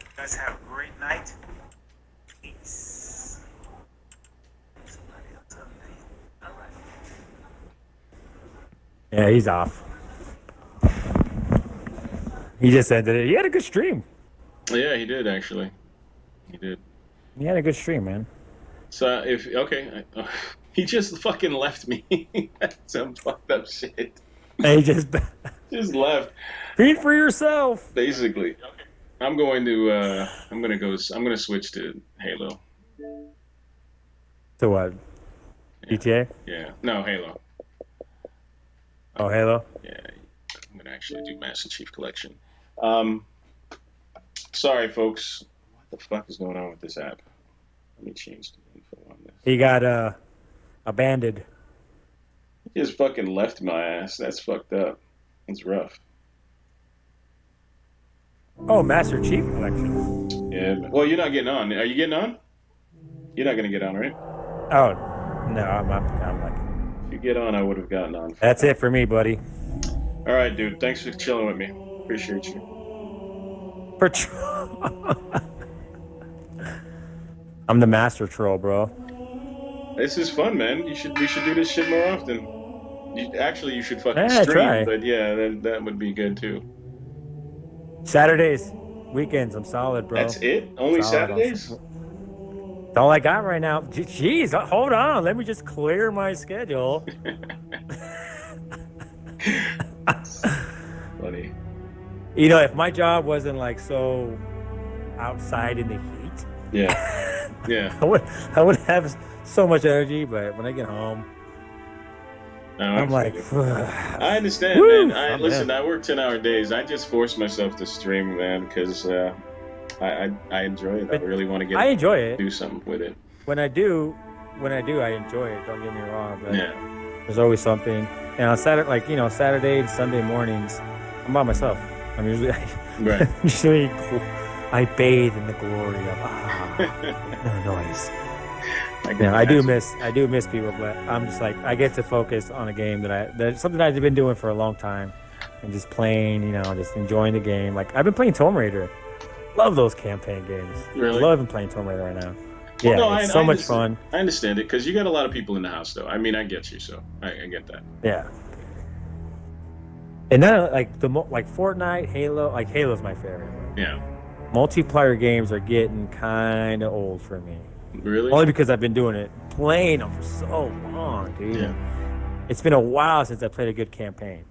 You guys have a great night. Peace. Somebody else up there. All right. Yeah, he's off. He just ended it. He had a good stream. Yeah, he did actually. He did. He had a good stream, man. So if okay, I, uh, he just fucking left me. That's some fucked up shit. He just Just left, feed for yourself. basically. I'm going to. Uh, I'm gonna go. I'm gonna switch to Halo. To what? GTA? Yeah. No, Halo. Oh, Halo. Yeah. I'm gonna actually do Master Chief Collection. Um. Sorry, folks. What the fuck is going on with this app? Let me change the info on this. He got uh abandoned. He just fucking left my ass. That's fucked up. It's rough. Oh, Master Chief Collection. Yeah. Well, you're not getting on. Are you getting on? You're not gonna get on, right? Oh, no, I'm, I'm, I'm like, If you get on, I would have gotten on. that's it for me, buddy. All right, dude. Thanks for chilling with me. Appreciate you. For tr- I'm the master troll, bro. This is fun, man. You should we should do this shit more often. You, actually, you should fucking Yeah, stream, try. but yeah, that, that would be good too. Saturdays, weekends, I'm solid, bro. That's it. Only Solid. Saturdays. That's all I got right now. Jeez, uh, hold on. Let me just clear my schedule. Funny. You know, if my job wasn't like so outside in the heat, Yeah. Yeah. I would I would have so much energy. But when I get home, No, I'm like, I understand, Woo! man. I I'm listen. I work ten hour days. I just force myself to stream, man, because uh, I, I I enjoy it. I really want to get I enjoy it. do something with it. When I do, when I do, I enjoy it. Don't get me wrong. But Yeah. there's always something. And on Saturday, like you know, Saturday and Sunday mornings, I'm by myself. I'm usually Right. usually I bathe in the glory of ah, no noise. I, Yeah, I do miss I do miss people, but I'm just like I get to focus on a game that I that's something I've been doing for a long time, and just playing, you know, just enjoying the game. Like I've been playing Tomb Raider. Love those campaign games. Really? Love playing Tomb Raider right now. Yeah, Well, no, I- it's so I much fun. I understand it because you got a lot of people in the house, though. I mean, I get you, so I, I get that. Yeah. And then like the mo- like Fortnite, Halo, like Halo's my favorite. Yeah. Multiplayer games are getting kind of old for me. Really? Only because I've been doing it, playing them for so long, dude. Yeah. It's been a while since I played a good campaign.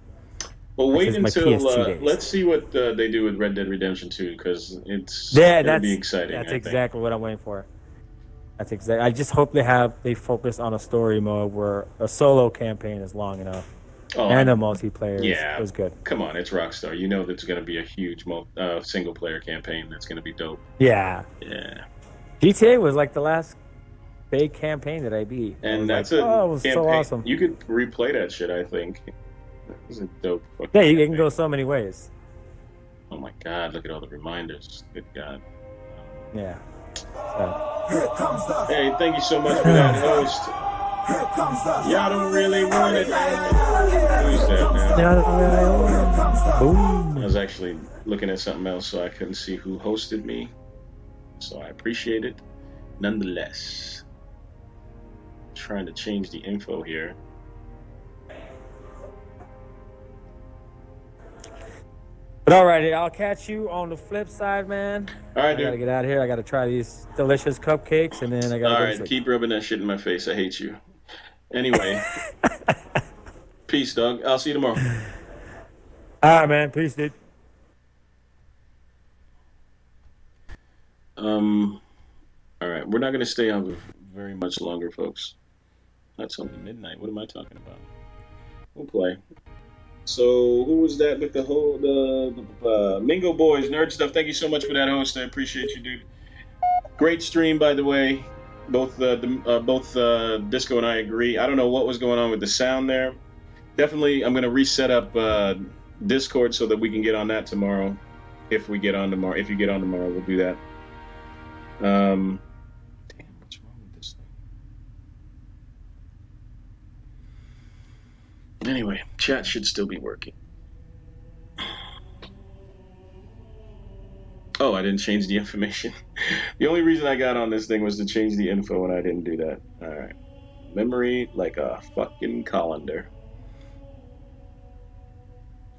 Well, wait until uh, let's see what uh, they do with Red Dead Redemption 2 because it's Yeah, that's be exciting. That's I think. exactly what I'm waiting for. That's exactly. I just hope they have they focus on a story mode where a solo campaign is long enough Oh, and a multiplayer Yeah. is good. come on, it's Rockstar. You know there's going to be a huge mul- uh, single player campaign that's going to be dope. Yeah, Yeah, GTA was like the last big campaign that I beat. And was that's like, a oh, it was campaign. so awesome. You could replay that shit. I think. It was a dope. fucking yeah, you can go so many ways. Oh my god! Look at all the reminders. Good God. Yeah. So, Hey, thank you so much for that host. Y'all don't really want it. Who's that now? boom. I was actually looking at something else, so I couldn't see who hosted me. So I appreciate it, nonetheless. Trying to change the info here. But all right, I'll catch you on the flip side, man. All right, I gotta get out of here. I gotta try these delicious cupcakes, and then I gotta All right, keep rubbing that shit in my face. I hate you. Anyway, peace, dog. I'll see you tomorrow. All right, man. Peace, dude. Um, all right, we're not gonna stay on very much longer, folks. That's only midnight. What am I talking about? We'll play. So who was that with the whole the, the uh, Mingo Boys nerd stuff? Thank you so much for that host. I appreciate you, dude. Great stream, by the way. Both uh, the, uh, both uh, Disco and I agree. I don't know what was going on with the sound there. Definitely, I'm gonna reset up uh, Discord so that we can get on that tomorrow. If we get on tomorrow, if you get on tomorrow, we'll do that. Um, damn, what's wrong with this thing? Anyway, chat should still be working. Oh, I didn't change the information. the only reason I got on this thing was to change the info, and I didn't do that. All right. Memory like a fucking colander.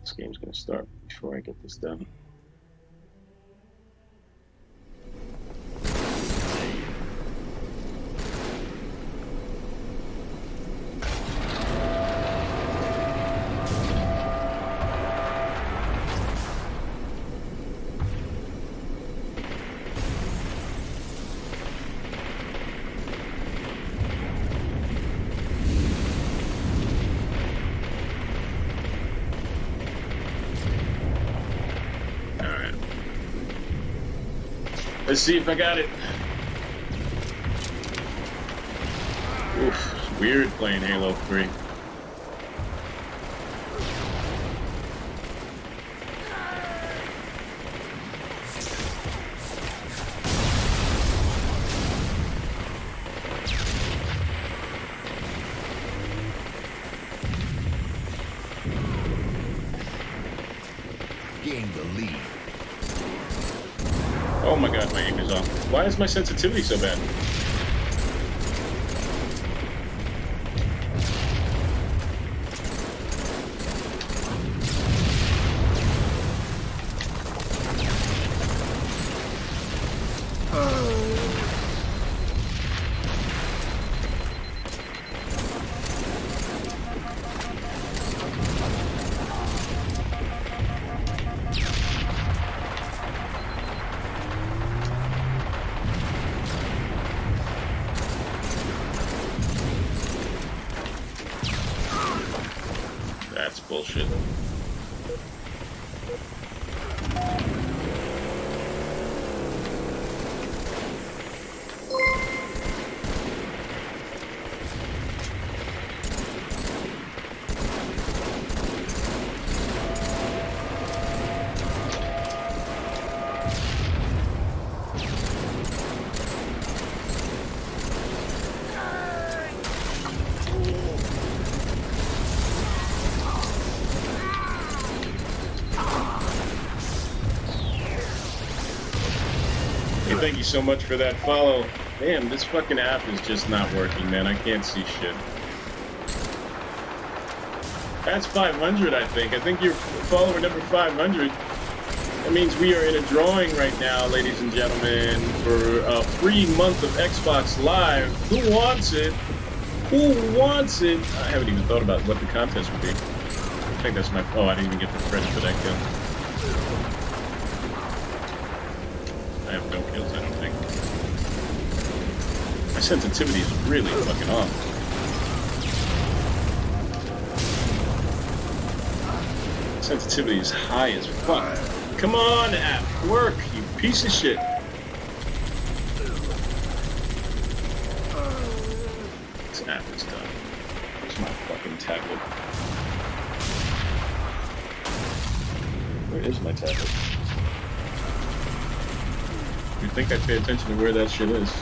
This game's gonna start before I get this done. Let's see if I got it. Oof, it's weird playing Halo 3. Is my sensitivity so bad? Thank you so much for that follow. Man, this fucking app is just not working, man. I can't see shit. That's 500, I think. I think you're follower number 500. That means we are in a drawing right now, ladies and gentlemen, for a free month of Xbox Live. Who wants it? Who wants it? I haven't even thought about what the contest would be. I think that's my. Oh, I didn't even get the credit for that kill. I have no kills, I don't think. My sensitivity is really fucking off. Sensitivity is high as fuck. Come on, app, work, you piece of shit. This app is done. Where's my fucking tablet? Where is my tablet? You'd think I'd pay attention to where that shit is.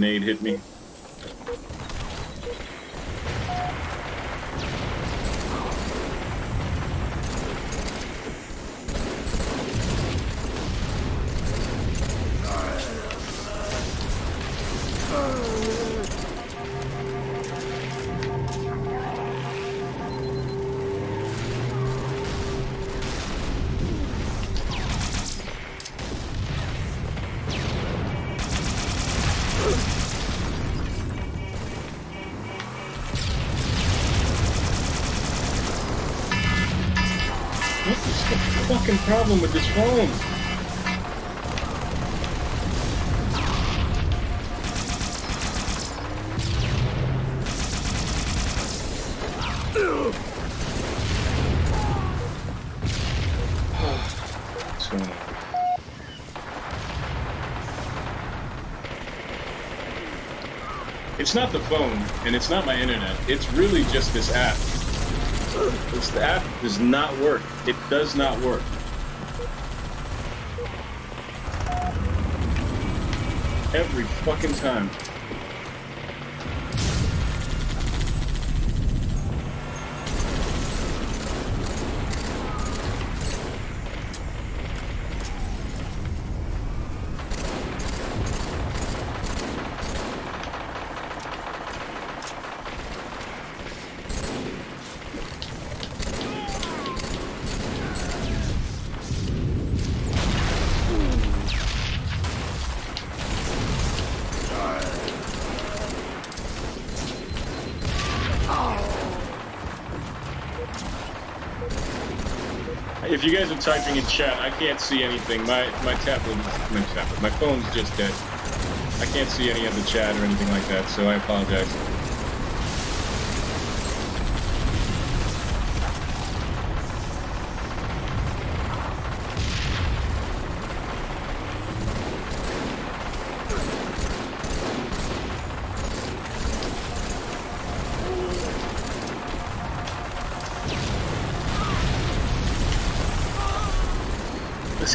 Fucking nade hit me. This phone? It's not the phone, and it's not my internet. It's really just this app. This app does not work. It does not work. Every fucking time. Typing in chat, I can't see anything. My my tablet, my tablet, my phone's just dead. I can't see any of the chat or anything like that, so I apologize.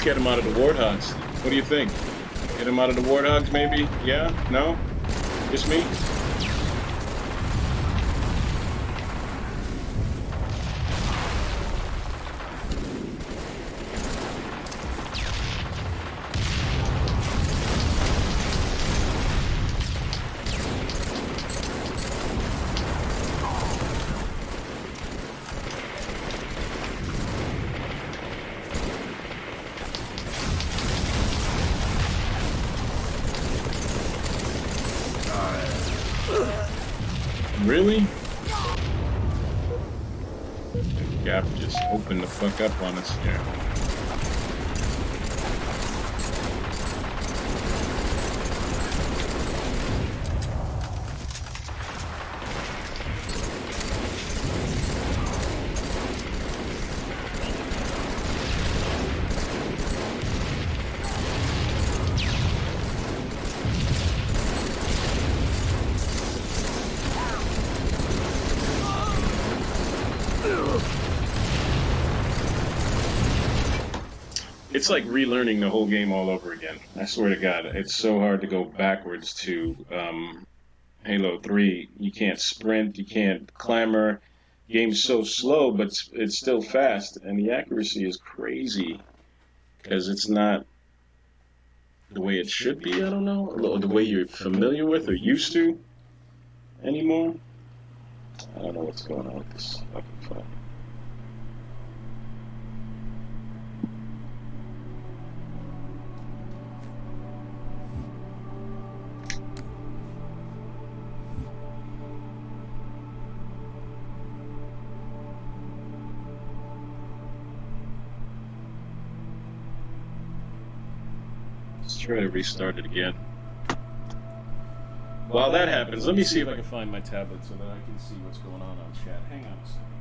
Get him out of the warthogs. What do you think? Get him out of the warthogs, maybe? Yeah? No? Just me? Opened the It's like relearning the whole game all over again. I swear to God, it's so hard to go backwards to um, Halo 3. You can't sprint, you can't clamber. Game's so slow, but it's, it's still fast, and the accuracy is crazy because it's not the way it should be. I don't know, or the way you're familiar with or used to anymore. I don't know what's going on with this fucking phone. Try to restart it again. While that happens, let me see if I can find my tablet so that I can see what's going on on chat. Hang on a second,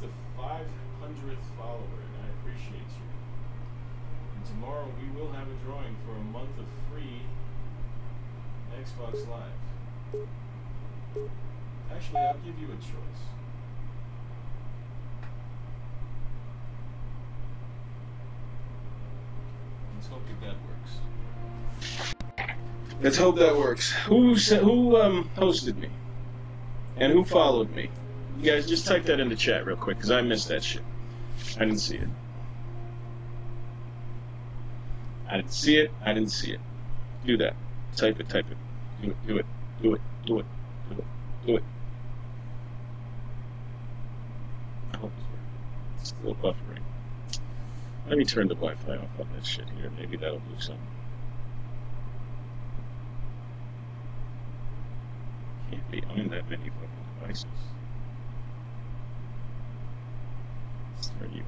the 500th follower, and I appreciate you. And tomorrow we will have a drawing for a month of free Xbox Live. Actually, I'll give you a choice. Let's hope that that works. Let's hope that works. Who who um, hosted me, and who followed me? You guys, just type that in the chat real quick, cause I missed that shit. I didn't see it. I didn't see it. I didn't see it. Do that. Type it. Type it. Do it. Do it. Do it. Do it. Do it. Do it. I hope it's working. It's buffering. Let me turn the Wi-Fi off on this shit here. Maybe that'll do something. Can't be on that many fucking devices. Let's turn you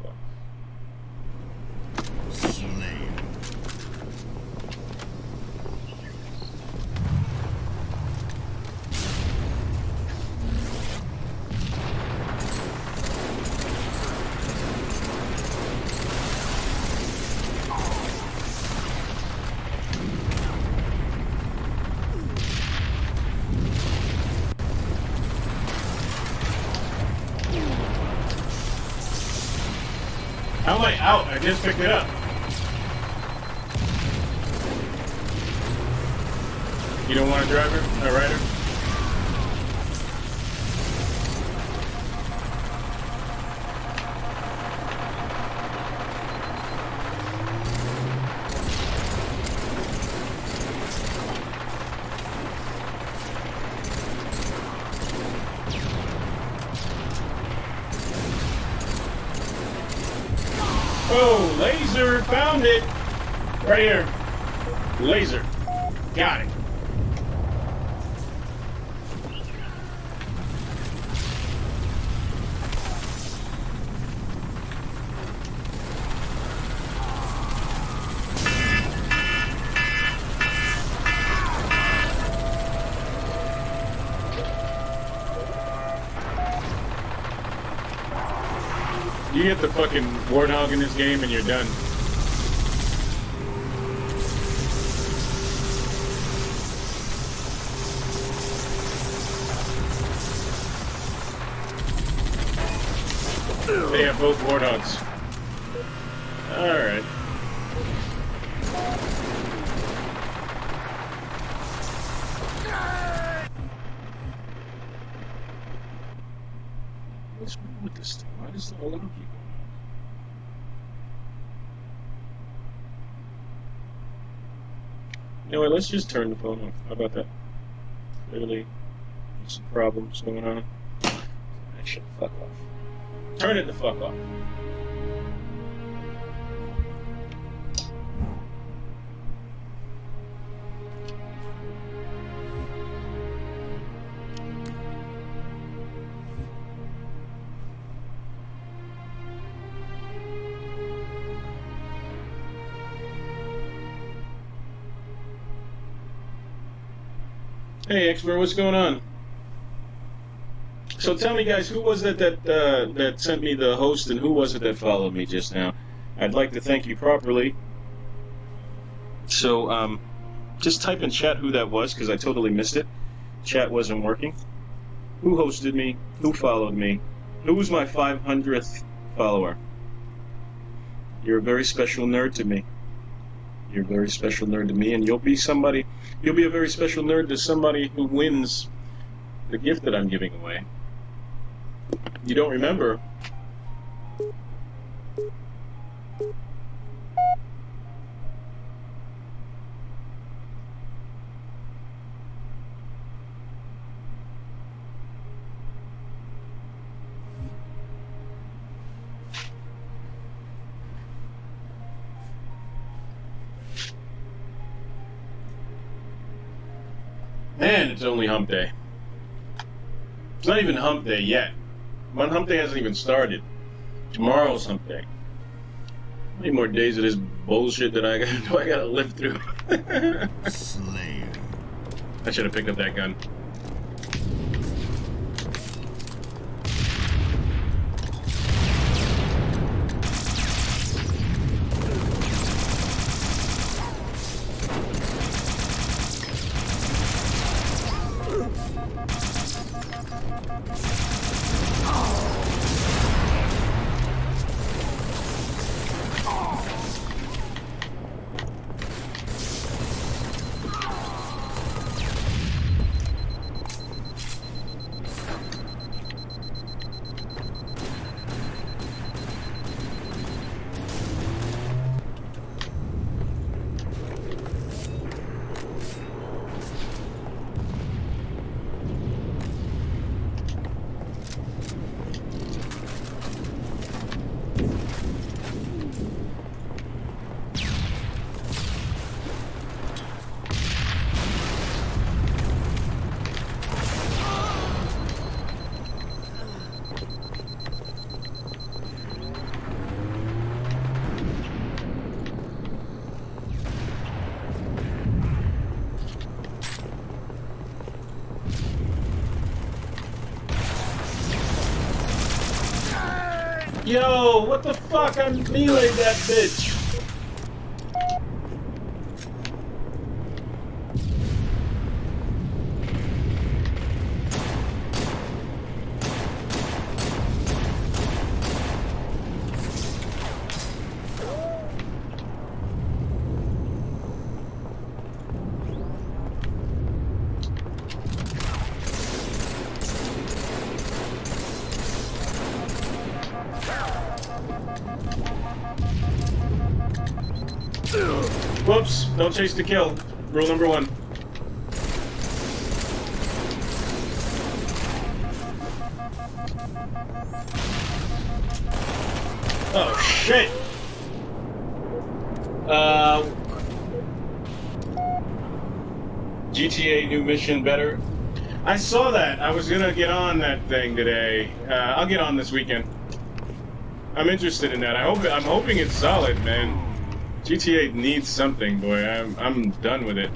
just picked it up. You don't want a driver? A rider? Game and you're done. They have both warthogs. Alright. What's wrong with this thing? Why does the alarm keep what, let's just turn the phone off. How about that? Clearly, there's some problems going on. I should fuck off. Turn it the fuck off. Hey, expert, what's going on? So tell me, guys, who was it that uh, that sent me the host, and who was it that followed me just now? I'd like to thank you properly. So, um, just type in chat who that was, because I totally missed it. Chat wasn't working. Who hosted me? Who followed me? Who was my 500th follower? You're a very special nerd to me. You're a very special nerd to me, and you'll be somebody. You'll be a very special nerd to somebody who wins the gift that I'm giving away. You don't remember? Man, it's only hump day. It's not even hump day yet. My hump day hasn't even started. Tomorrow's hump day. How many more days of this bullshit that I got, do I gotta live through? Slayer. I should have picked up that gun. Yo, what the fuck? I meleeed that bitch. Don't chase to kill. Rule number one. Oh, shit! Uh, GTA new mission better. I saw that. I was gonna get on that thing today. Uh, I'll get on this weekend. I'm interested in that. I hope I'm hoping it's solid, man. GTA needs something, boy. I'm I'm done with it.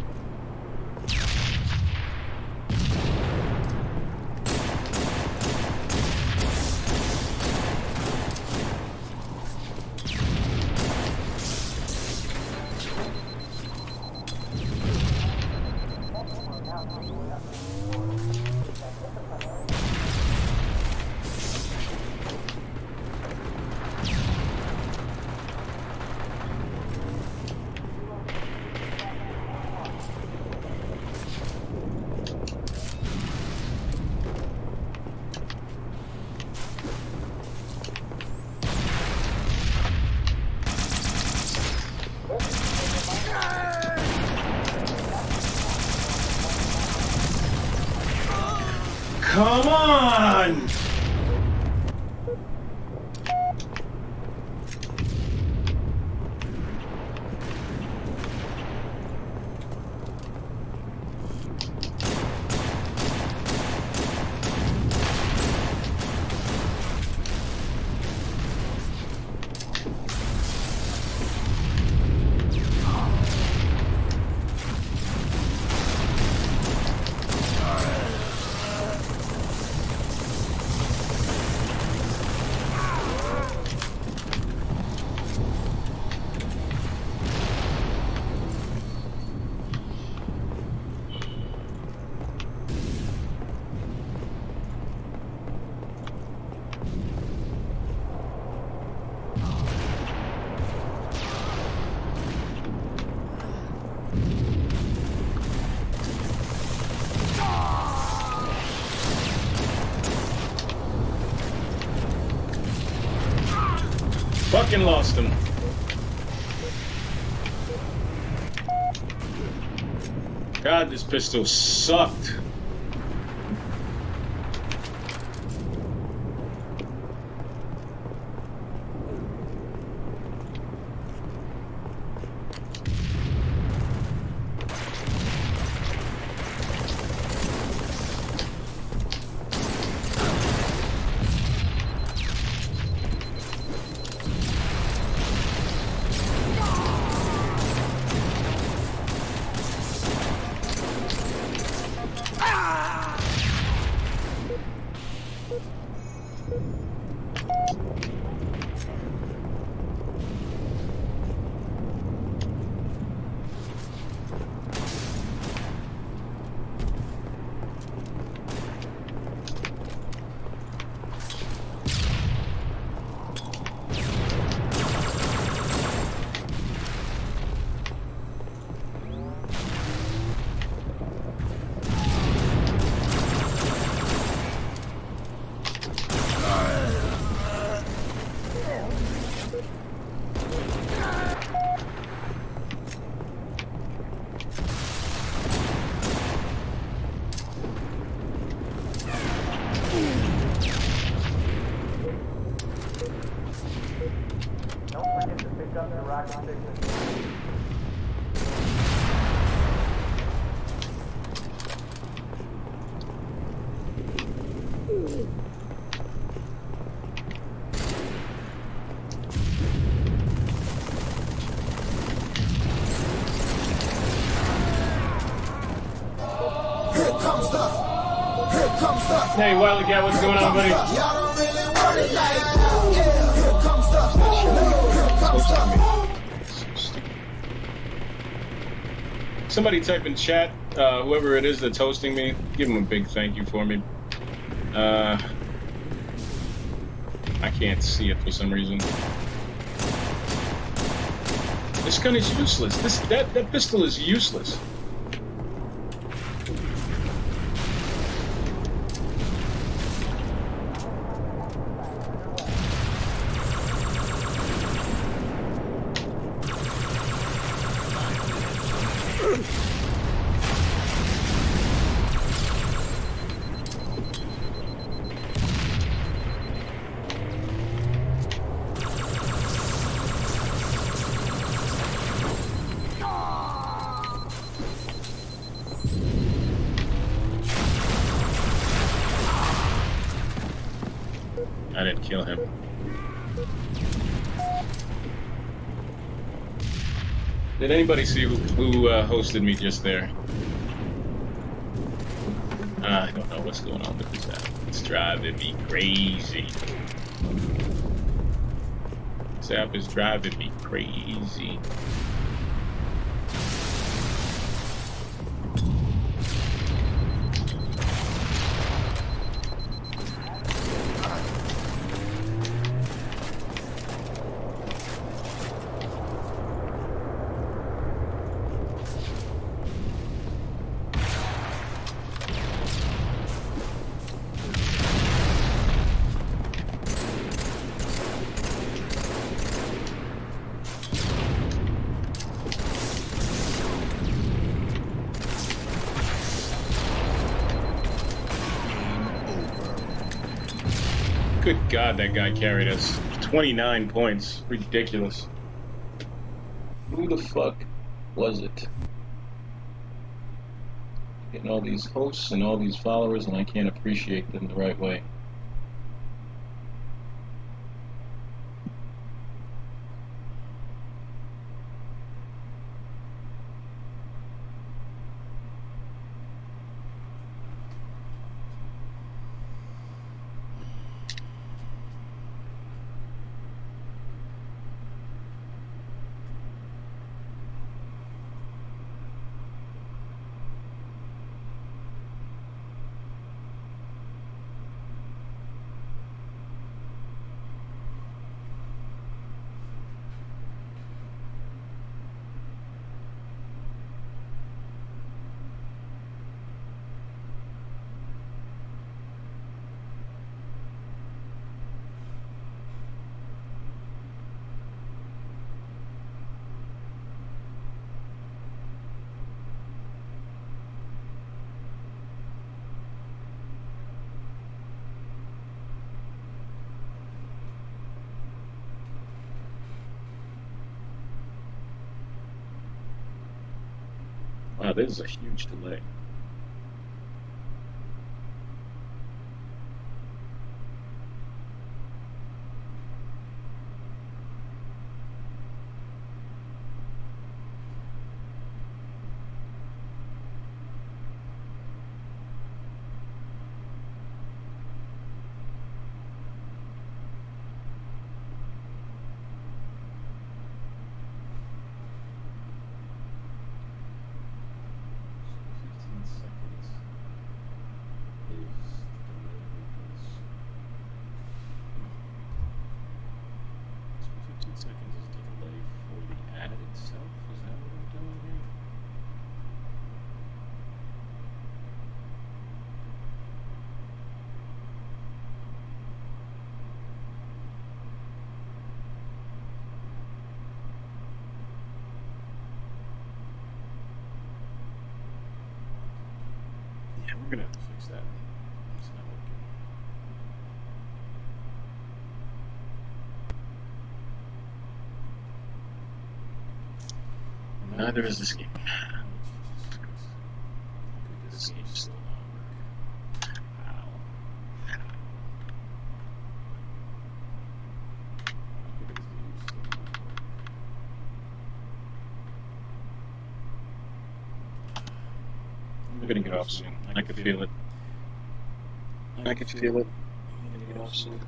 Fucking lost him. God, this pistol sucked. Somebody type in chat, uh, whoever it is that's hosting me, give them a big thank you for me. Uh, I can't see it for some reason. This gun is useless. This that that pistol is useless. Kill him. Did anybody see who, who uh, hosted me just there? Uh, I don't know what's going on with this app. It's driving me crazy. This app is driving me crazy. God, that guy carried us. 29 points. Ridiculous. Who the fuck was it? Getting all these hosts and all these followers, and I can't appreciate them the right way. is a huge delay. We're gonna have to fix that. It's not working. Neither is this game. I can feel it. You know, so.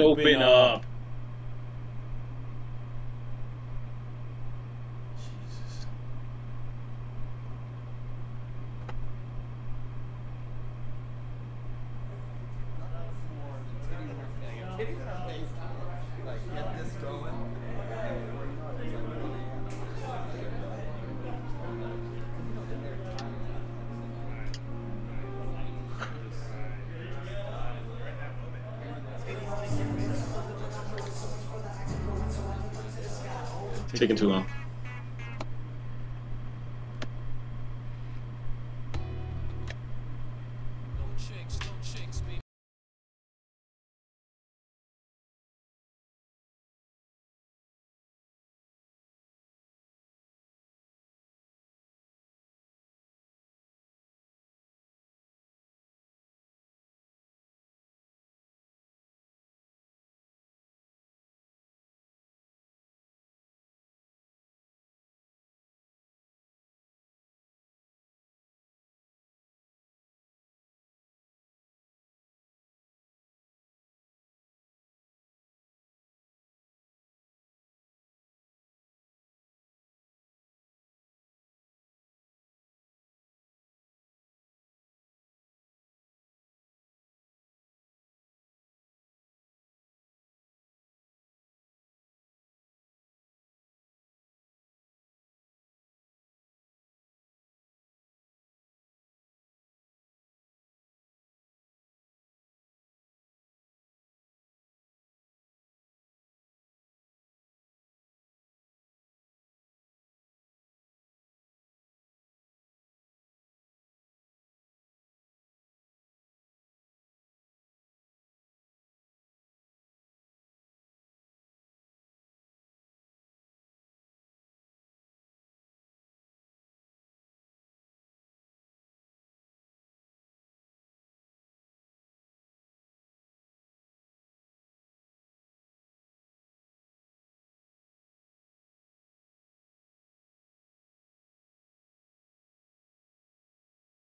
open, open up. up.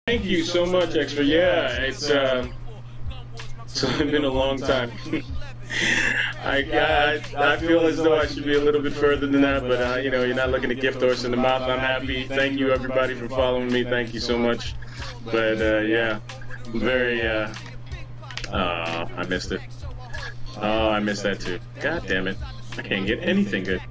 Thank you so much, Extra. Yeah, it's uh, it's been a long time. I, I I feel as though I should be a little bit further than that, but uh, you know, you're not looking a gift horse in the mouth. I'm happy. Thank you everybody for following me. Thank you so much. But uh, yeah, very. Uh, oh, I missed it. Oh, I missed that too. God damn it! I can't get anything good.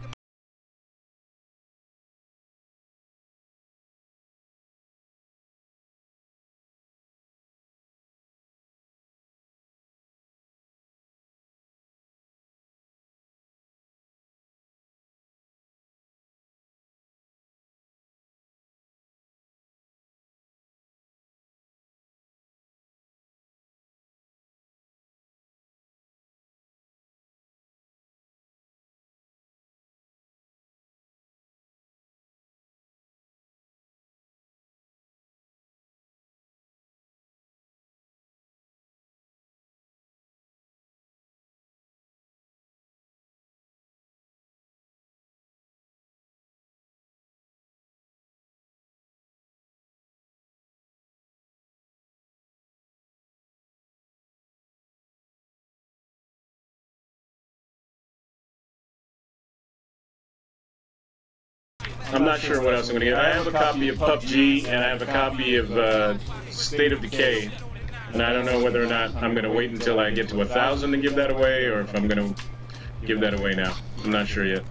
I'm not sure what else I'm gonna get. I have a copy of PUBG and I have a copy of uh, State of Decay, and I don't know whether or not I'm gonna wait until I get to a thousand to give that away, or if I'm gonna give that away now. I'm not sure yet.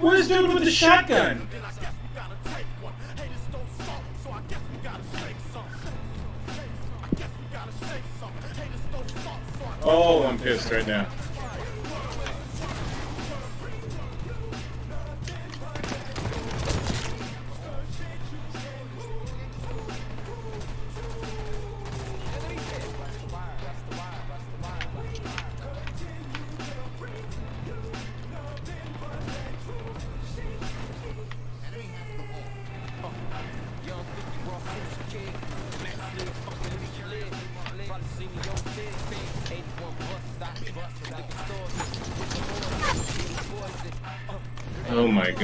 What is dude with the shotgun?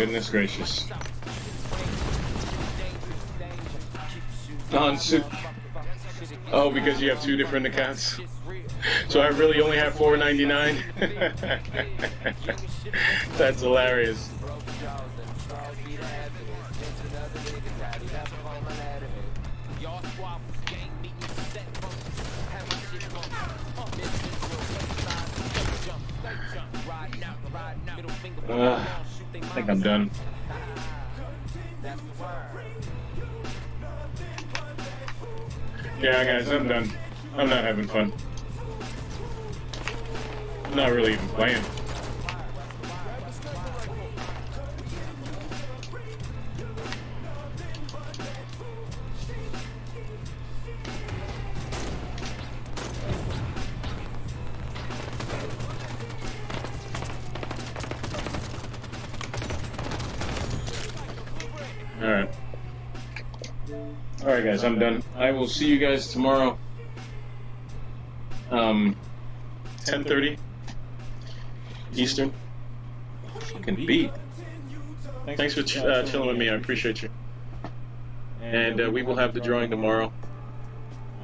goodness gracious. Nonsu. Oh, because you have two different accounts. So I really only have 4.99. That's hilarious. Uh. I think I'm done. Yeah, guys, I'm done. I'm not having fun. I'm not really even playing. guys. I'm done. I will see you guys tomorrow. Um, 10:30 Eastern. Fucking beat. Thanks, for ch uh, chilling with me. I appreciate you. And uh, we will have the drawing tomorrow.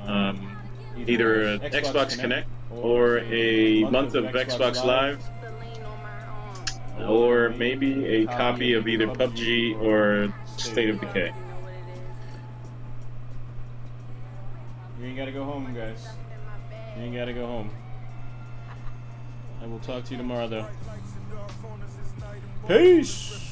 Um, either an Xbox Kinect or a month of Xbox Live or maybe a copy of either PUBG or State of Decay. You ain't gotta go home, guys. You ain't gotta go home. I will talk to you tomorrow, though. Peace!